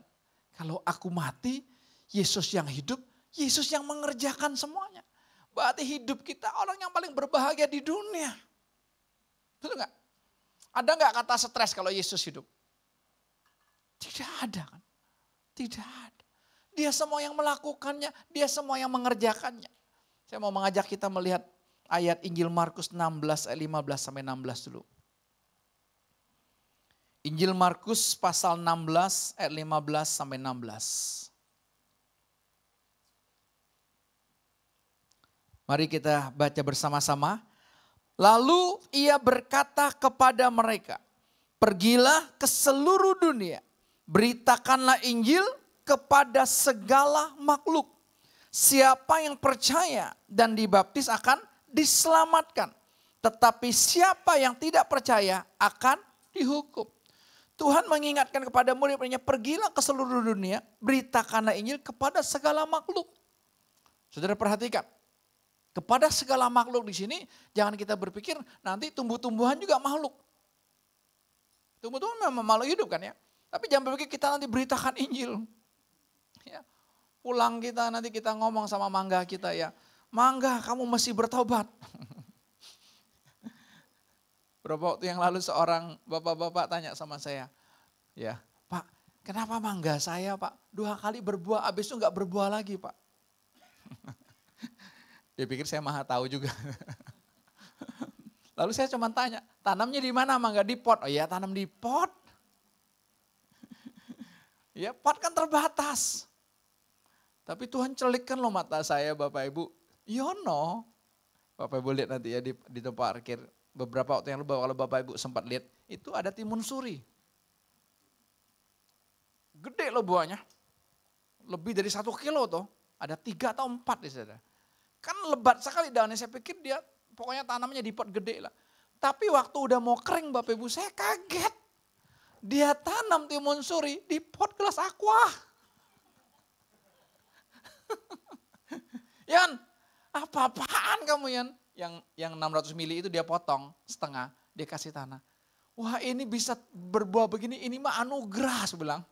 Kalau aku mati, Yesus yang hidup, Yesus yang mengerjakan semuanya. Berarti hidup kita orang yang paling berbahagia di dunia. Betul nggak? Ada nggak kata stres kalau Yesus hidup? Tidak ada kan? Tidak ada. Dia semua yang melakukannya, dia semua yang mengerjakannya. Saya mau mengajak kita melihat ayat Injil Markus 16 ayat 15 sampai 16 dulu. Injil Markus pasal 16 ayat 15 sampai 16. Mari kita baca bersama-sama. Lalu ia berkata kepada mereka, pergilah ke seluruh dunia, beritakanlah Injil kepada segala makhluk. Siapa yang percaya dan dibaptis akan diselamatkan. Tetapi siapa yang tidak percaya akan dihukum. Tuhan mengingatkan kepada murid-muridnya, pergilah ke seluruh dunia, beritakanlah Injil kepada segala makhluk. Saudara perhatikan, kepada segala makhluk di sini, jangan kita berpikir nanti tumbuh-tumbuhan juga makhluk. Tumbuh-tumbuhan memang makhluk hidup kan ya. Tapi jangan berpikir kita nanti beritakan Injil. Ya. Pulang kita nanti kita ngomong sama mangga kita ya. Mangga kamu mesti bertobat. Berapa waktu yang lalu seorang bapak-bapak tanya sama saya. Ya Pak kenapa mangga saya Pak dua kali berbuah habis itu nggak berbuah lagi Pak. Dia pikir saya maha tahu juga. Lalu saya cuma tanya, tanamnya di mana mangga? Di pot. Oh iya tanam di pot. ya pot kan terbatas. Tapi Tuhan celikkan loh mata saya Bapak Ibu. Yono. Bapak Ibu lihat nanti ya di, di tempat parkir beberapa waktu yang lalu kalau Bapak Ibu sempat lihat itu ada timun suri. Gede loh buahnya. Lebih dari satu kilo tuh. Ada tiga atau empat di sana. Kan lebat sekali daunnya. Saya pikir dia pokoknya tanamnya di pot gede lah. Tapi waktu udah mau kering Bapak Ibu saya kaget. Dia tanam timun suri di pot gelas aqua. Yan, apa-apaan kamu Yan? Yang yang 600 mili itu dia potong setengah, dia kasih tanah. Wah ini bisa berbuah begini, ini mah anugerah saya bilang.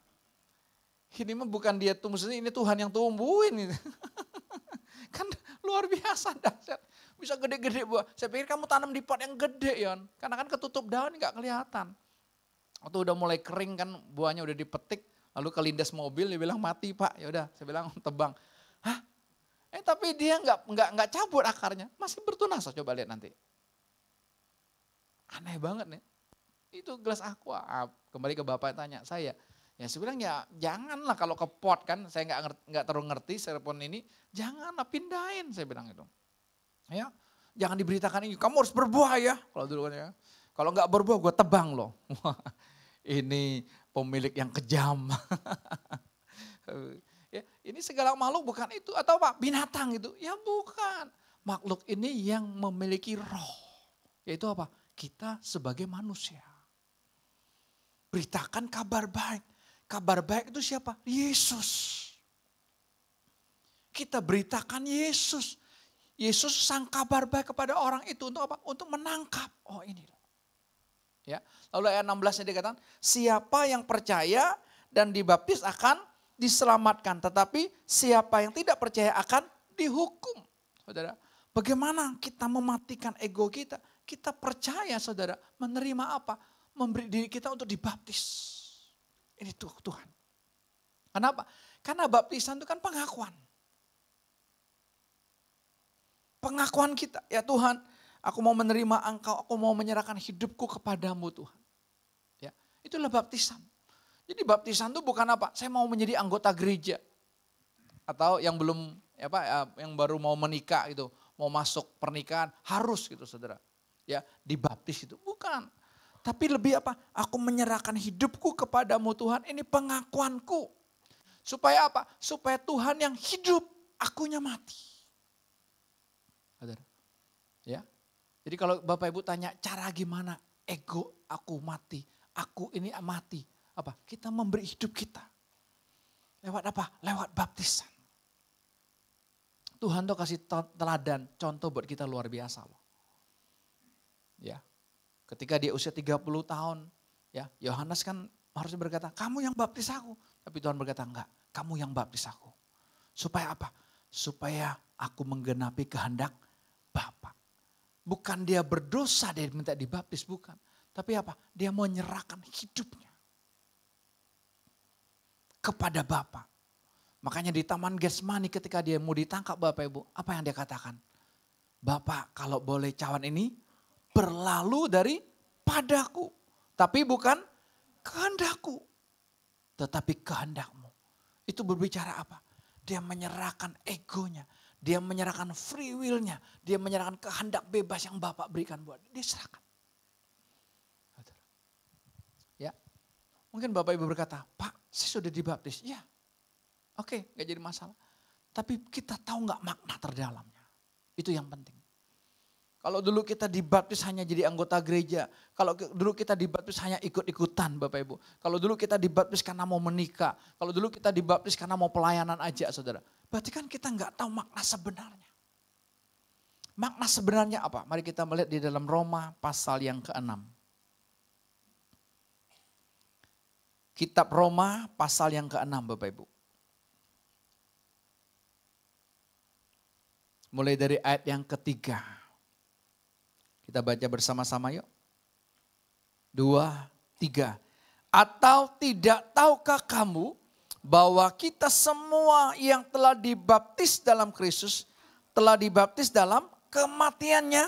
Ini mah bukan dia tumbuh sendiri, ini Tuhan yang tumbuhin. kan luar biasa dahsyat. Bisa gede-gede buah. Saya pikir kamu tanam di pot yang gede Yon. Karena kan ketutup daun nggak kelihatan. Waktu udah mulai kering kan buahnya udah dipetik. Lalu kelindas mobil dia bilang mati pak. Ya udah saya bilang tebang. Hah Eh tapi dia nggak nggak nggak cabut akarnya, masih bertunas. Coba lihat nanti. Aneh banget nih. Itu gelas aqua. Ah, kembali ke bapak tanya saya. Ya saya bilang ya janganlah kalau ke pot kan saya nggak nggak terlalu ngerti serpon ini janganlah pindahin saya bilang itu. Ya jangan diberitakan ini kamu harus berbuah ya kalau dulu kan ya. Kalau nggak berbuah gue tebang loh. ini pemilik yang kejam. Ya, ini segala makhluk bukan itu atau apa? Binatang itu? Ya bukan. Makhluk ini yang memiliki roh. Yaitu apa? Kita sebagai manusia. Beritakan kabar baik. Kabar baik itu siapa? Yesus. Kita beritakan Yesus. Yesus sang kabar baik kepada orang itu untuk apa? Untuk menangkap. Oh ini. Ya. Lalu ayat 16 nya dikatakan, siapa yang percaya dan dibaptis akan diselamatkan. Tetapi siapa yang tidak percaya akan dihukum. Saudara, bagaimana kita mematikan ego kita? Kita percaya saudara, menerima apa? Memberi diri kita untuk dibaptis. Ini tuh Tuhan. Kenapa? Karena baptisan itu kan pengakuan. Pengakuan kita, ya Tuhan, aku mau menerima engkau, aku mau menyerahkan hidupku kepadamu Tuhan. Ya, itulah baptisan. Jadi baptisan itu bukan apa? Saya mau menjadi anggota gereja. Atau yang belum apa ya, yang baru mau menikah itu, mau masuk pernikahan harus gitu Saudara. Ya, dibaptis itu bukan. Tapi lebih apa? Aku menyerahkan hidupku kepadamu Tuhan. Ini pengakuanku. Supaya apa? Supaya Tuhan yang hidup, akunya mati. Saudara. Ya. Jadi kalau Bapak Ibu tanya cara gimana ego aku mati, aku ini mati apa? Kita memberi hidup kita. Lewat apa? Lewat baptisan. Tuhan tuh kasih teladan, contoh buat kita luar biasa loh. Ya. Ketika dia usia 30 tahun, ya, Yohanes kan harusnya berkata, "Kamu yang baptis aku." Tapi Tuhan berkata, "Enggak, kamu yang baptis aku." Supaya apa? Supaya aku menggenapi kehendak Bapa. Bukan dia berdosa dia minta dibaptis, bukan. Tapi apa? Dia mau menyerahkan hidupnya kepada Bapa. Makanya di Taman Gesmani ketika dia mau ditangkap Bapak Ibu, apa yang dia katakan? Bapak kalau boleh cawan ini berlalu dari padaku. Tapi bukan kehendakku. Tetapi kehendakmu. Itu berbicara apa? Dia menyerahkan egonya. Dia menyerahkan free willnya. Dia menyerahkan kehendak bebas yang Bapak berikan buat dia. Dia serahkan. Ya, Mungkin Bapak Ibu berkata, Pak saya sudah dibaptis. Ya, oke gak jadi masalah. Tapi kita tahu gak makna terdalamnya. Itu yang penting. Kalau dulu kita dibaptis hanya jadi anggota gereja. Kalau dulu kita dibaptis hanya ikut-ikutan Bapak Ibu. Kalau dulu kita dibaptis karena mau menikah. Kalau dulu kita dibaptis karena mau pelayanan aja saudara. Berarti kan kita nggak tahu makna sebenarnya. Makna sebenarnya apa? Mari kita melihat di dalam Roma pasal yang ke-6. Kitab Roma pasal yang ke-6 Bapak Ibu. Mulai dari ayat yang ketiga. Kita baca bersama-sama yuk. Dua, tiga. Atau tidak tahukah kamu bahwa kita semua yang telah dibaptis dalam Kristus telah dibaptis dalam kematiannya.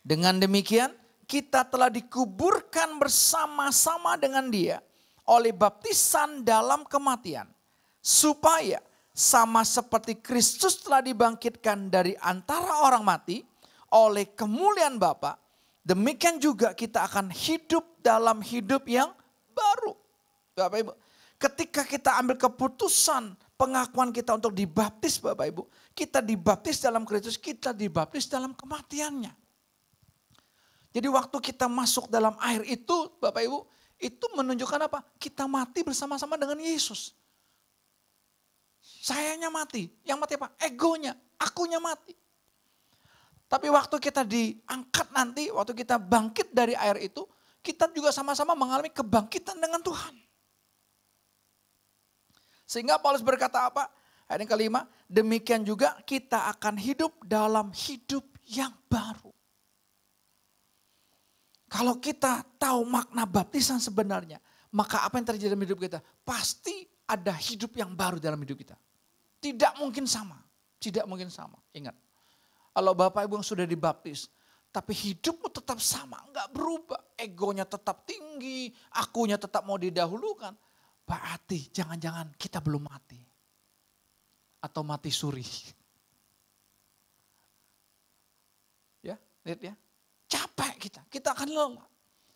Dengan demikian kita telah dikuburkan bersama-sama dengan dia oleh baptisan dalam kematian. Supaya sama seperti Kristus telah dibangkitkan dari antara orang mati oleh kemuliaan Bapa, demikian juga kita akan hidup dalam hidup yang baru. Bapak Ibu, ketika kita ambil keputusan pengakuan kita untuk dibaptis Bapak Ibu, kita dibaptis dalam Kristus, kita dibaptis dalam kematiannya. Jadi waktu kita masuk dalam air itu Bapak Ibu, itu menunjukkan apa? Kita mati bersama-sama dengan Yesus. Sayanya mati. Yang mati apa? Egonya. Akunya mati. Tapi waktu kita diangkat nanti, waktu kita bangkit dari air itu, kita juga sama-sama mengalami kebangkitan dengan Tuhan. Sehingga Paulus berkata apa? Ayat yang kelima, demikian juga kita akan hidup dalam hidup yang baru. Kalau kita tahu makna baptisan sebenarnya, maka apa yang terjadi dalam hidup kita? Pasti ada hidup yang baru dalam hidup kita. Tidak mungkin sama. Tidak mungkin sama. Ingat. Kalau Bapak Ibu yang sudah dibaptis, tapi hidupmu tetap sama, enggak berubah. Egonya tetap tinggi, akunya tetap mau didahulukan. Berarti jangan-jangan kita belum mati. Atau mati suri. Ya, lihat ya capek kita, kita akan lelah.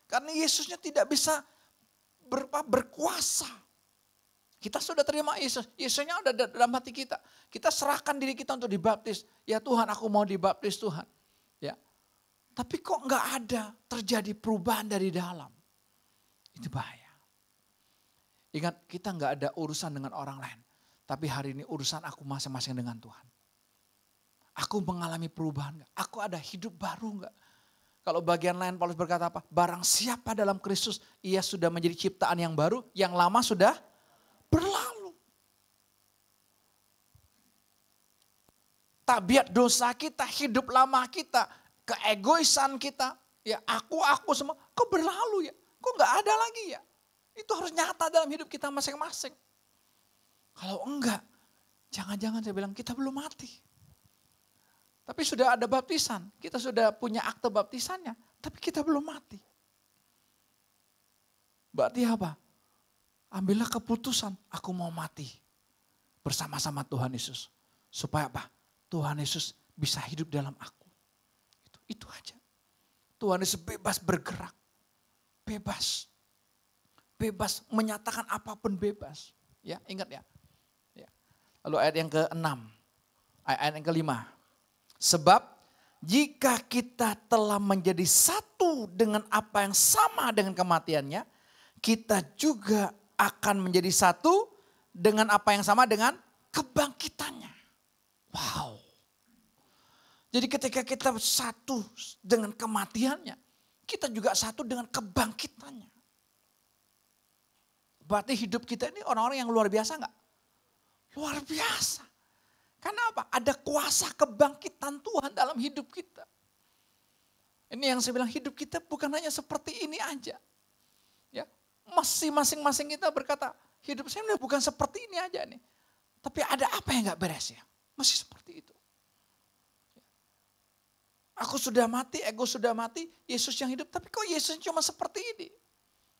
Karena Yesusnya tidak bisa ber, berkuasa. Kita sudah terima Yesus, Yesusnya udah dalam hati kita. Kita serahkan diri kita untuk dibaptis. Ya Tuhan aku mau dibaptis Tuhan. Ya. Tapi kok nggak ada terjadi perubahan dari dalam. Itu bahaya. Ingat kita nggak ada urusan dengan orang lain. Tapi hari ini urusan aku masing-masing dengan Tuhan. Aku mengalami perubahan nggak? Aku ada hidup baru nggak? Kalau bagian lain Paulus berkata apa? Barang siapa dalam Kristus, ia sudah menjadi ciptaan yang baru, yang lama sudah berlalu. Tabiat dosa kita, hidup lama kita, keegoisan kita, ya aku, aku semua, kok berlalu ya? Kok nggak ada lagi ya? Itu harus nyata dalam hidup kita masing-masing. Kalau enggak, jangan-jangan saya bilang kita belum mati. Tapi sudah ada baptisan, kita sudah punya akte baptisannya, tapi kita belum mati. Berarti apa? Ambillah keputusan, aku mau mati bersama-sama Tuhan Yesus. Supaya apa? Tuhan Yesus bisa hidup dalam aku. Itu, itu aja. Tuhan Yesus bebas bergerak. Bebas. Bebas menyatakan apa pun bebas. Ya, ingat ya. ya. Lalu ayat yang ke-6. Ayat yang kelima. Sebab jika kita telah menjadi satu dengan apa yang sama dengan kematiannya, kita juga akan menjadi satu dengan apa yang sama dengan kebangkitannya. Wow. Jadi ketika kita satu dengan kematiannya, kita juga satu dengan kebangkitannya. Berarti hidup kita ini orang-orang yang luar biasa enggak? Luar biasa. Karena apa? Ada kuasa kebangkitan Tuhan dalam hidup kita. Ini yang saya bilang hidup kita bukan hanya seperti ini aja. Ya, masih masing-masing kita berkata, hidup saya bukan seperti ini aja nih. Tapi ada apa yang gak beres ya? Masih seperti itu. Aku sudah mati, ego sudah mati, Yesus yang hidup. Tapi kok Yesus cuma seperti ini?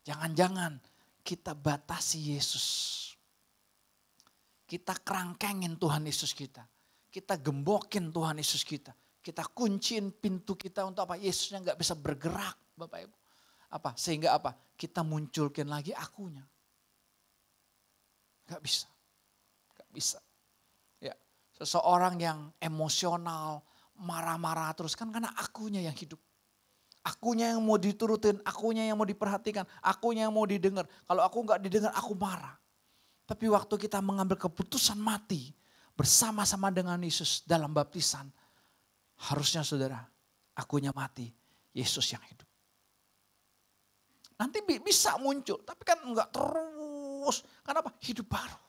Jangan-jangan kita batasi Yesus. Kita kerangkengin Tuhan Yesus kita. Kita gembokin Tuhan Yesus kita. Kita kunciin pintu kita untuk apa? Yesusnya nggak bisa bergerak Bapak Ibu. Apa? Sehingga apa? Kita munculkan lagi akunya. Gak bisa. Gak bisa. Ya, seseorang yang emosional, marah-marah terus kan karena akunya yang hidup. Akunya yang mau diturutin, akunya yang mau diperhatikan, akunya yang mau didengar. Kalau aku nggak didengar, aku marah. Tapi waktu kita mengambil keputusan mati bersama-sama dengan Yesus dalam baptisan, harusnya saudara, akunya mati, Yesus yang hidup. Nanti bisa muncul, tapi kan enggak terus. Kenapa? Hidup baru.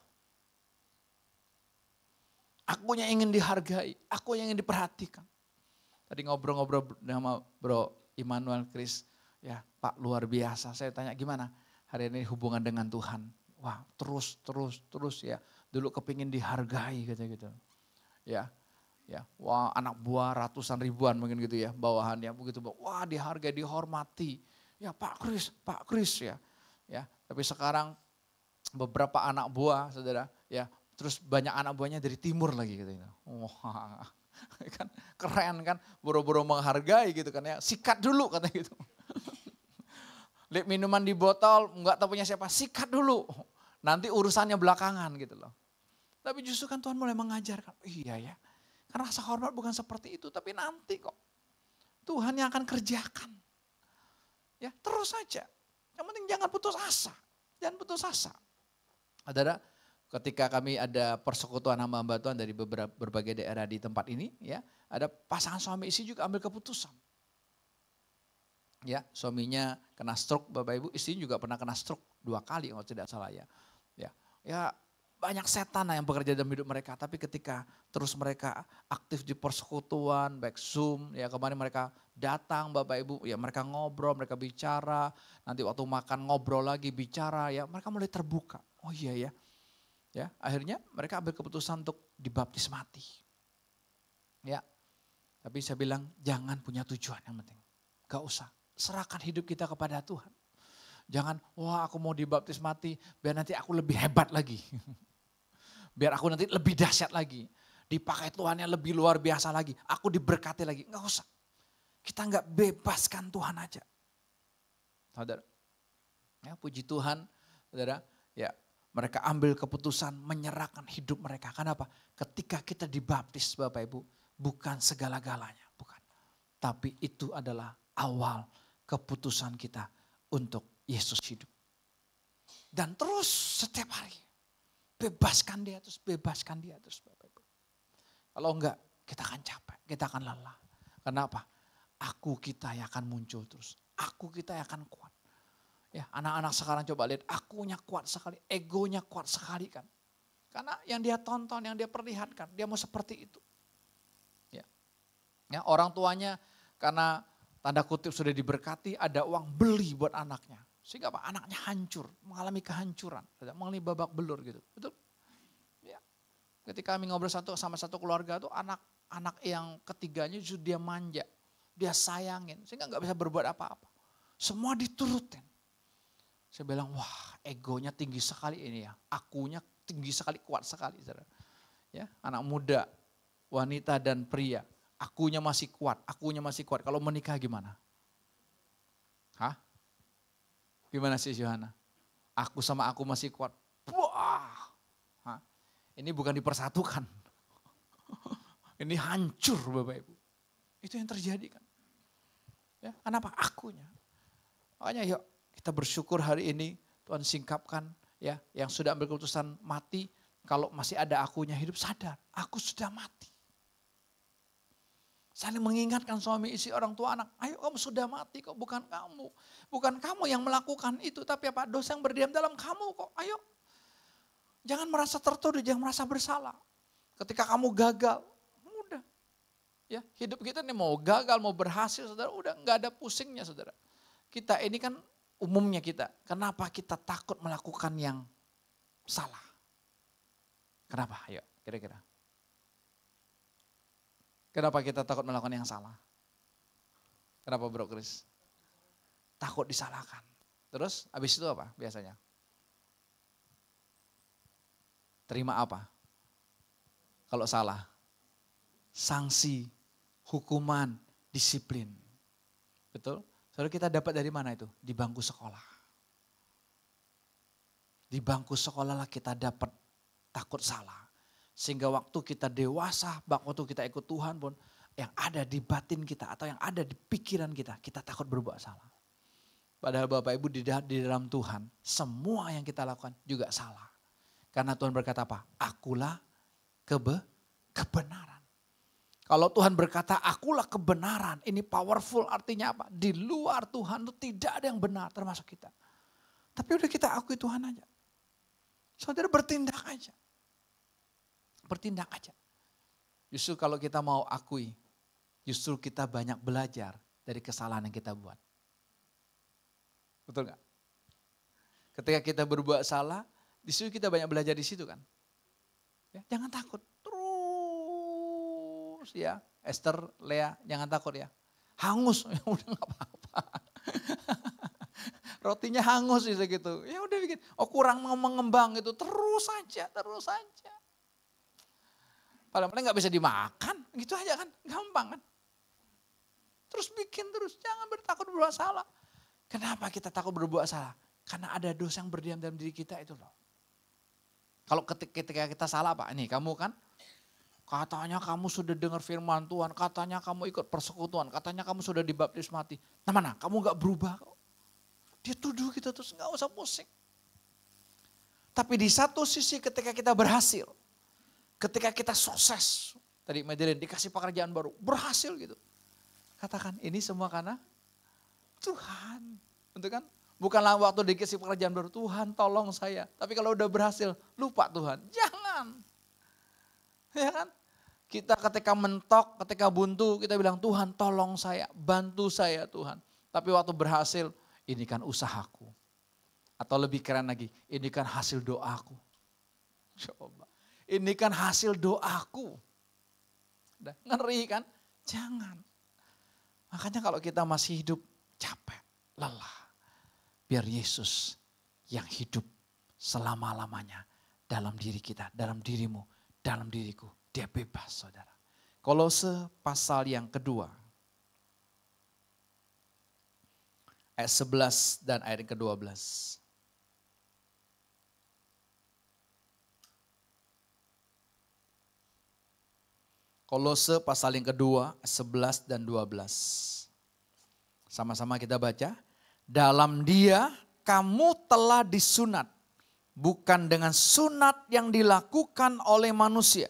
Akunya ingin dihargai, aku yang ingin diperhatikan. Tadi ngobrol-ngobrol sama bro Immanuel Chris, ya Pak luar biasa. Saya tanya gimana hari ini hubungan dengan Tuhan. Wah terus, terus, terus ya. Dulu kepingin dihargai gitu gitu. Ya, ya. Wah anak buah ratusan ribuan mungkin gitu ya bawahannya. Begitu, wah dihargai, dihormati. Ya Pak Kris, Pak Kris ya. Ya, tapi sekarang beberapa anak buah saudara ya terus banyak anak buahnya dari timur lagi gitu. Wah, kan keren kan, buru-buru menghargai gitu kan ya. Sikat dulu katanya gitu. Lihat minuman di botol, nggak tahu punya siapa, sikat dulu. Nanti urusannya belakangan gitu loh. Tapi justru kan Tuhan mulai mengajarkan, iya ya. Kan rasa hormat bukan seperti itu, tapi nanti kok. Tuhan yang akan kerjakan. Ya terus saja. Yang penting jangan putus asa. Jangan putus asa. Ada ketika kami ada persekutuan hamba-hamba Tuhan dari beberapa berbagai daerah di tempat ini, ya ada pasangan suami istri juga ambil keputusan ya suaminya kena stroke Bapak Ibu, istrinya juga pernah kena stroke dua kali kalau tidak salah ya. Ya, ya banyak setan yang bekerja dalam hidup mereka, tapi ketika terus mereka aktif di persekutuan, baik Zoom, ya kemarin mereka datang Bapak Ibu, ya mereka ngobrol, mereka bicara, nanti waktu makan ngobrol lagi bicara, ya mereka mulai terbuka. Oh iya ya, ya akhirnya mereka ambil keputusan untuk dibaptis mati. Ya, tapi saya bilang jangan punya tujuan yang penting, gak usah serahkan hidup kita kepada Tuhan. Jangan, wah aku mau dibaptis mati, biar nanti aku lebih hebat lagi. biar aku nanti lebih dahsyat lagi. Dipakai Tuhan yang lebih luar biasa lagi. Aku diberkati lagi. Enggak usah. Kita enggak bebaskan Tuhan aja. Saudara. Ya, puji Tuhan, saudara. Ya, mereka ambil keputusan menyerahkan hidup mereka. Kenapa? Ketika kita dibaptis Bapak Ibu, bukan segala-galanya, bukan. Tapi itu adalah awal keputusan kita untuk Yesus hidup. Dan terus setiap hari. Bebaskan dia terus, bebaskan dia terus. Kalau enggak, kita akan capek, kita akan lelah. Kenapa? Aku kita yang akan muncul terus. Aku kita yang akan kuat. Ya, anak-anak sekarang coba lihat, akunya kuat sekali, egonya kuat sekali kan. Karena yang dia tonton, yang dia perlihatkan, dia mau seperti itu. Ya. Ya, orang tuanya karena tanda kutip sudah diberkati, ada uang beli buat anaknya. Sehingga apa? Anaknya hancur, mengalami kehancuran, mengalami babak belur gitu. Betul? Ya. Ketika kami ngobrol satu sama satu keluarga tuh anak anak yang ketiganya justru dia manja, dia sayangin, sehingga nggak bisa berbuat apa-apa. Semua diturutin. Saya bilang, wah egonya tinggi sekali ini ya, akunya tinggi sekali, kuat sekali. Ya, anak muda, wanita dan pria Akunya masih kuat, akunya masih kuat. Kalau menikah gimana? Hah? Gimana sih Yohana? Aku sama aku masih kuat. Wah. Hah? Ini bukan dipersatukan. Ini hancur Bapak Ibu. Itu yang terjadi kan. Ya, kenapa? Akunya. Makanya yuk kita bersyukur hari ini Tuhan singkapkan ya yang sudah ambil keputusan mati kalau masih ada akunya hidup sadar aku sudah mati Saling mengingatkan suami istri orang tua anak. Ayo kamu sudah mati kok bukan kamu. Bukan kamu yang melakukan itu. Tapi apa dosa yang berdiam dalam kamu kok. Ayo. Jangan merasa tertuduh, jangan merasa bersalah. Ketika kamu gagal, udah. Ya, hidup kita ini mau gagal, mau berhasil, saudara, udah nggak ada pusingnya, saudara. Kita ini kan umumnya kita, kenapa kita takut melakukan yang salah? Kenapa? Ayo, kira-kira. Kenapa kita takut melakukan yang salah? Kenapa bro Chris? Takut disalahkan. Terus habis itu apa biasanya? Terima apa? Kalau salah. Sanksi, hukuman, disiplin. Betul? Saudara kita dapat dari mana itu? Di bangku sekolah. Di bangku sekolah lah kita dapat takut salah. Sehingga waktu kita dewasa, waktu kita ikut Tuhan pun yang ada di batin kita atau yang ada di pikiran kita, kita takut berbuat salah. Padahal Bapak Ibu di dalam Tuhan, semua yang kita lakukan juga salah. Karena Tuhan berkata apa? Akulah kebe, kebenaran. Kalau Tuhan berkata akulah kebenaran, ini powerful artinya apa? Di luar Tuhan itu tidak ada yang benar termasuk kita. Tapi udah kita akui Tuhan aja. Saudara bertindak aja bertindak aja. Justru kalau kita mau akui, justru kita banyak belajar dari kesalahan yang kita buat. Betul nggak? Ketika kita berbuat salah, justru kita banyak belajar di situ kan. Ya, jangan takut, terus ya. Esther, Lea, jangan takut ya. Hangus, ya udah nggak apa-apa. Rotinya hangus gitu. Ya udah bikin, oh kurang mau mengembang itu terus saja, terus saja. Paling-paling nggak bisa dimakan, gitu aja kan, gampang kan. Terus bikin terus, jangan bertakut berbuat salah. Kenapa kita takut berbuat salah? Karena ada dosa yang berdiam dalam diri kita itu loh. Kalau ketika kita salah Pak, ini kamu kan katanya kamu sudah dengar firman Tuhan, katanya kamu ikut persekutuan, katanya kamu sudah dibaptis mati. Nah mana, kamu gak berubah kok. Dia tuduh kita terus gak usah pusing. Tapi di satu sisi ketika kita berhasil, ketika kita sukses, tadi Madeline dikasih pekerjaan baru, berhasil gitu. Katakan ini semua karena Tuhan. Untuk kan? Bukanlah waktu dikasih pekerjaan baru, Tuhan tolong saya. Tapi kalau udah berhasil, lupa Tuhan. Jangan. Ya kan? Kita ketika mentok, ketika buntu, kita bilang Tuhan tolong saya, bantu saya Tuhan. Tapi waktu berhasil, ini kan usahaku. Atau lebih keren lagi, ini kan hasil doaku. Coba. Ini kan hasil doaku. Ngeri kan? Jangan. Makanya kalau kita masih hidup capek, lelah Biar Yesus yang hidup selama-lamanya dalam diri kita, dalam dirimu, dalam diriku. Dia bebas saudara. Kolose pasal yang kedua. Ayat 11 dan ayat ke-12. Kolose pasal yang kedua, 11 dan 12. Sama-sama kita baca. Dalam dia kamu telah disunat. Bukan dengan sunat yang dilakukan oleh manusia.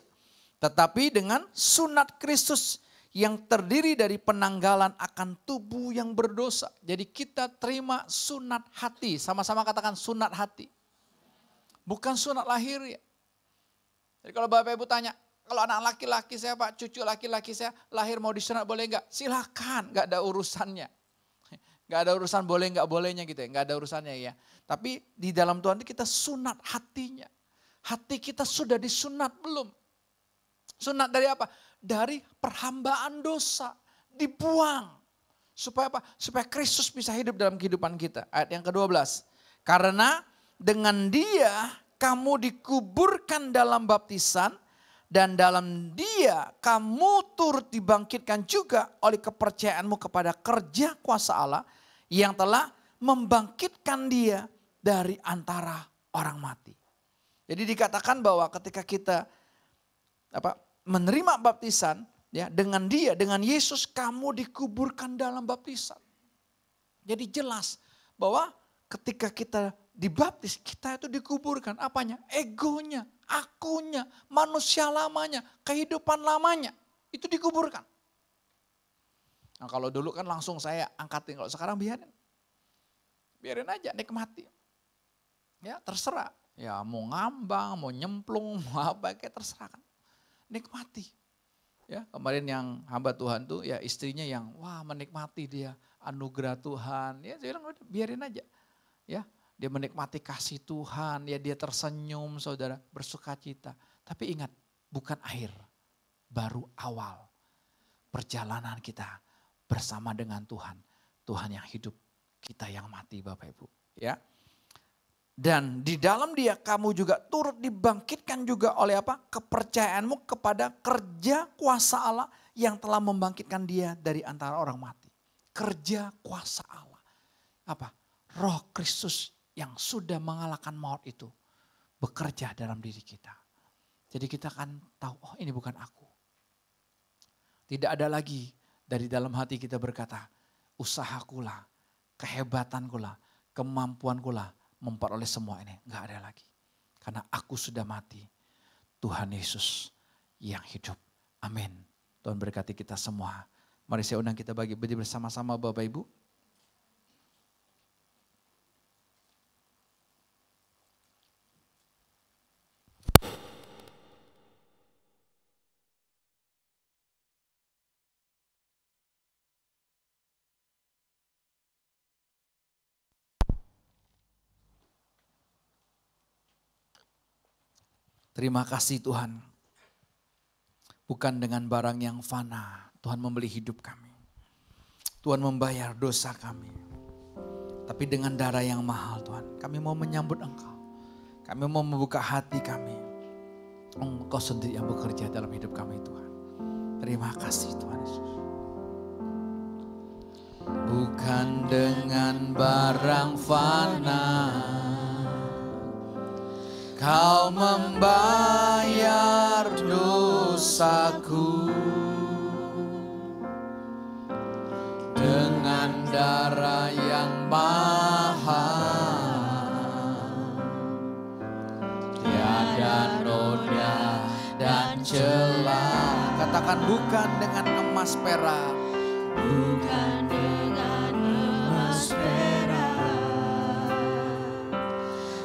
Tetapi dengan sunat Kristus yang terdiri dari penanggalan akan tubuh yang berdosa. Jadi kita terima sunat hati. Sama-sama katakan sunat hati. Bukan sunat lahir ya. Jadi kalau Bapak Ibu tanya, kalau anak laki-laki saya Pak, cucu laki-laki saya lahir mau disunat boleh enggak? Silahkan, enggak ada urusannya. Gak ada urusan boleh nggak bolehnya gitu ya, gak ada urusannya ya. Tapi di dalam Tuhan kita sunat hatinya. Hati kita sudah disunat belum? Sunat dari apa? Dari perhambaan dosa. Dibuang. Supaya apa? Supaya Kristus bisa hidup dalam kehidupan kita. Ayat yang ke-12. Karena dengan dia kamu dikuburkan dalam baptisan dan dalam dia kamu turut dibangkitkan juga oleh kepercayaanmu kepada kerja kuasa Allah yang telah membangkitkan dia dari antara orang mati. Jadi dikatakan bahwa ketika kita apa menerima baptisan ya dengan dia dengan Yesus kamu dikuburkan dalam baptisan. Jadi jelas bahwa ketika kita dibaptis kita itu dikuburkan apanya? Egonya, akunya, manusia lamanya, kehidupan lamanya itu dikuburkan. Nah kalau dulu kan langsung saya angkatin, kalau sekarang biarin. Biarin aja, nikmati. Ya terserah. Ya mau ngambang, mau nyemplung, mau apa, kayak terserah kan. Nikmati. Ya kemarin yang hamba Tuhan tuh ya istrinya yang wah menikmati dia anugerah Tuhan. Ya saya bilang biarin aja. Ya dia menikmati kasih Tuhan, ya dia tersenyum saudara, bersuka cita. Tapi ingat, bukan akhir, baru awal perjalanan kita bersama dengan Tuhan. Tuhan yang hidup, kita yang mati Bapak Ibu. Ya. Dan di dalam dia kamu juga turut dibangkitkan juga oleh apa? Kepercayaanmu kepada kerja kuasa Allah yang telah membangkitkan dia dari antara orang mati. Kerja kuasa Allah. Apa? Roh Kristus yang sudah mengalahkan maut itu bekerja dalam diri kita. Jadi kita akan tahu, oh ini bukan aku. Tidak ada lagi dari dalam hati kita berkata, usahakulah, kehebatankulah, kemampuankulah memperoleh semua ini. Enggak ada lagi. Karena aku sudah mati. Tuhan Yesus yang hidup. Amin. Tuhan berkati kita semua. Mari saya undang kita bagi bersama-sama Bapak Ibu. Terima kasih Tuhan. Bukan dengan barang yang fana, Tuhan membeli hidup kami. Tuhan membayar dosa kami. Tapi dengan darah yang mahal Tuhan, kami mau menyambut Engkau. Kami mau membuka hati kami. Engkau sendiri yang bekerja dalam hidup kami Tuhan. Terima kasih Tuhan Yesus. Bukan dengan barang fana Kau membayar dosaku Dengan darah yang mahal. Tiada noda dan celah. Katakan bukan dengan emas perak. Bukan dengan emas perak.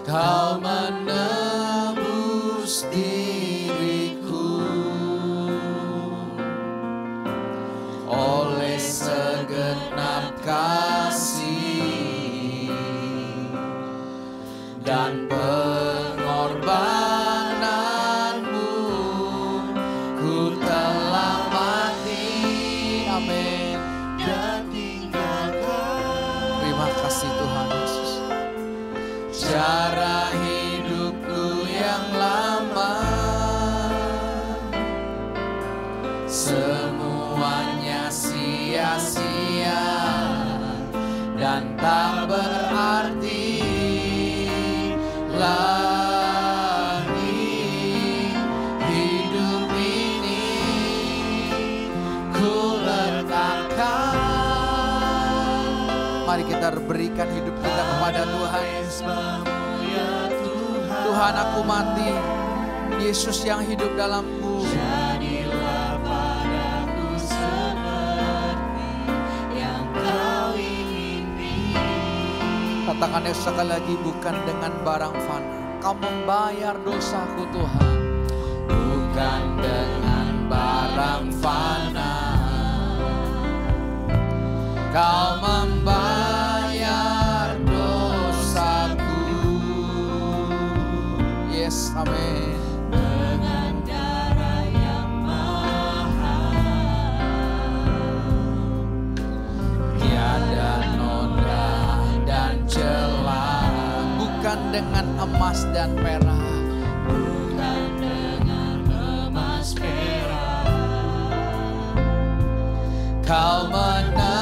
Kau menebus dan pengorbananmu mari kita berikan hidup kita kepada Tuhan. Tuhan aku mati. Yesus yang hidup dalamku. Jadilah padaku seperti yang kau ingini. Katakan yang sekali lagi bukan dengan barang fana. Kau membayar dosaku Tuhan. Bukan dengan barang fana. Kau membayar dengan emas dan perak bukan dengan emas perak Kau menebus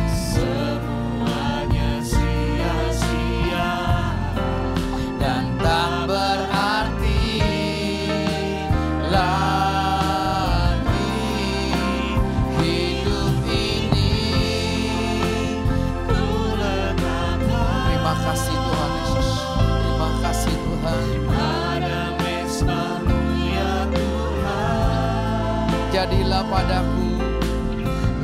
padaku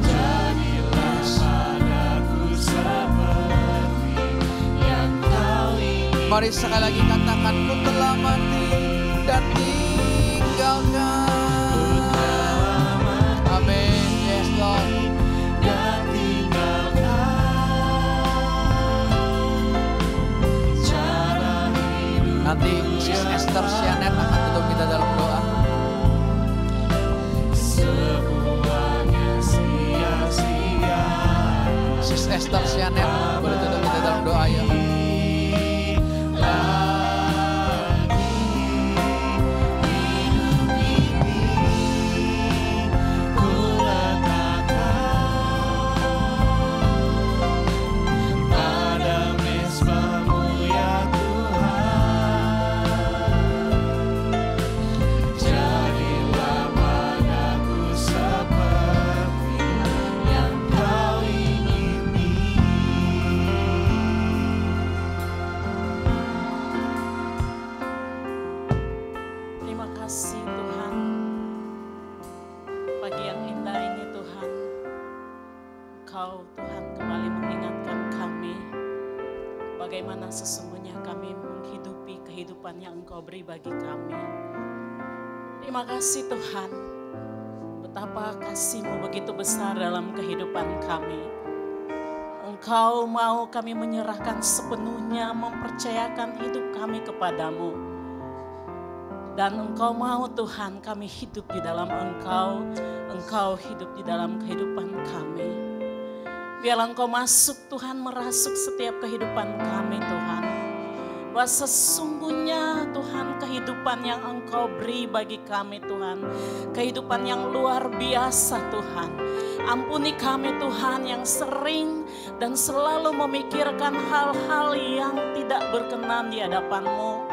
jadilah padaku seperti yang kau ingin Mari sekali lagi katakan ku telah mati dan tinggalkan. Amin. Yes Lord. dan tinggalkan Nanti Sis Esther Sianet akan tutup kita dalam doa. Sis Esther Sianet boleh tutup kita dalam doa ya. Kasih Tuhan, betapa kasih-Mu begitu besar dalam kehidupan kami. Engkau mau kami menyerahkan sepenuhnya, mempercayakan hidup kami kepadamu. Dan Engkau mau Tuhan kami hidup di dalam Engkau, Engkau hidup di dalam kehidupan kami. Biarlah Engkau masuk Tuhan merasuk setiap kehidupan kami Tuhan. Bahwa sesungguhnya Tuhan kehidupan yang Engkau beri bagi kami Tuhan. Kehidupan yang luar biasa Tuhan. Ampuni kami Tuhan yang sering dan selalu memikirkan hal-hal yang tidak berkenan di hadapan-Mu.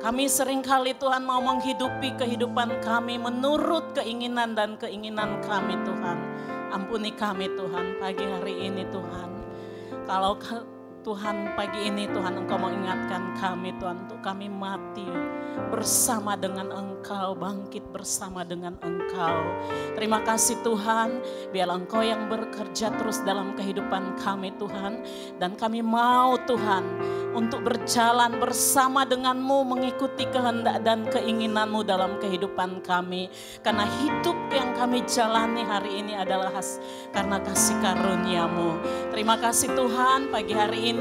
Kami sering kali Tuhan mau menghidupi kehidupan kami menurut keinginan dan keinginan kami Tuhan. Ampuni kami Tuhan pagi hari ini Tuhan. Kalau Tuhan pagi ini Tuhan Engkau mengingatkan kami Tuhan untuk kami mati bersama dengan Engkau, bangkit bersama dengan Engkau. Terima kasih Tuhan, biarlah Engkau yang bekerja terus dalam kehidupan kami Tuhan. Dan kami mau Tuhan untuk berjalan bersama denganmu mengikuti kehendak dan keinginanmu dalam kehidupan kami. Karena hidup yang kami jalani hari ini adalah khas karena kasih karuniamu. Terima kasih Tuhan pagi hari ini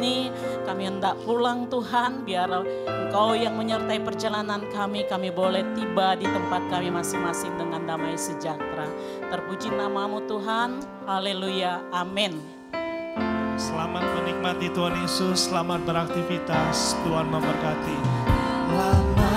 kami hendak pulang Tuhan biar Engkau yang menyertai perjalanan kami, kami boleh tiba di tempat kami masing-masing dengan damai sejahtera. Terpuji namamu Tuhan, haleluya, amin. Selamat menikmati Tuhan Yesus, selamat beraktivitas, Tuhan memberkati. Selamat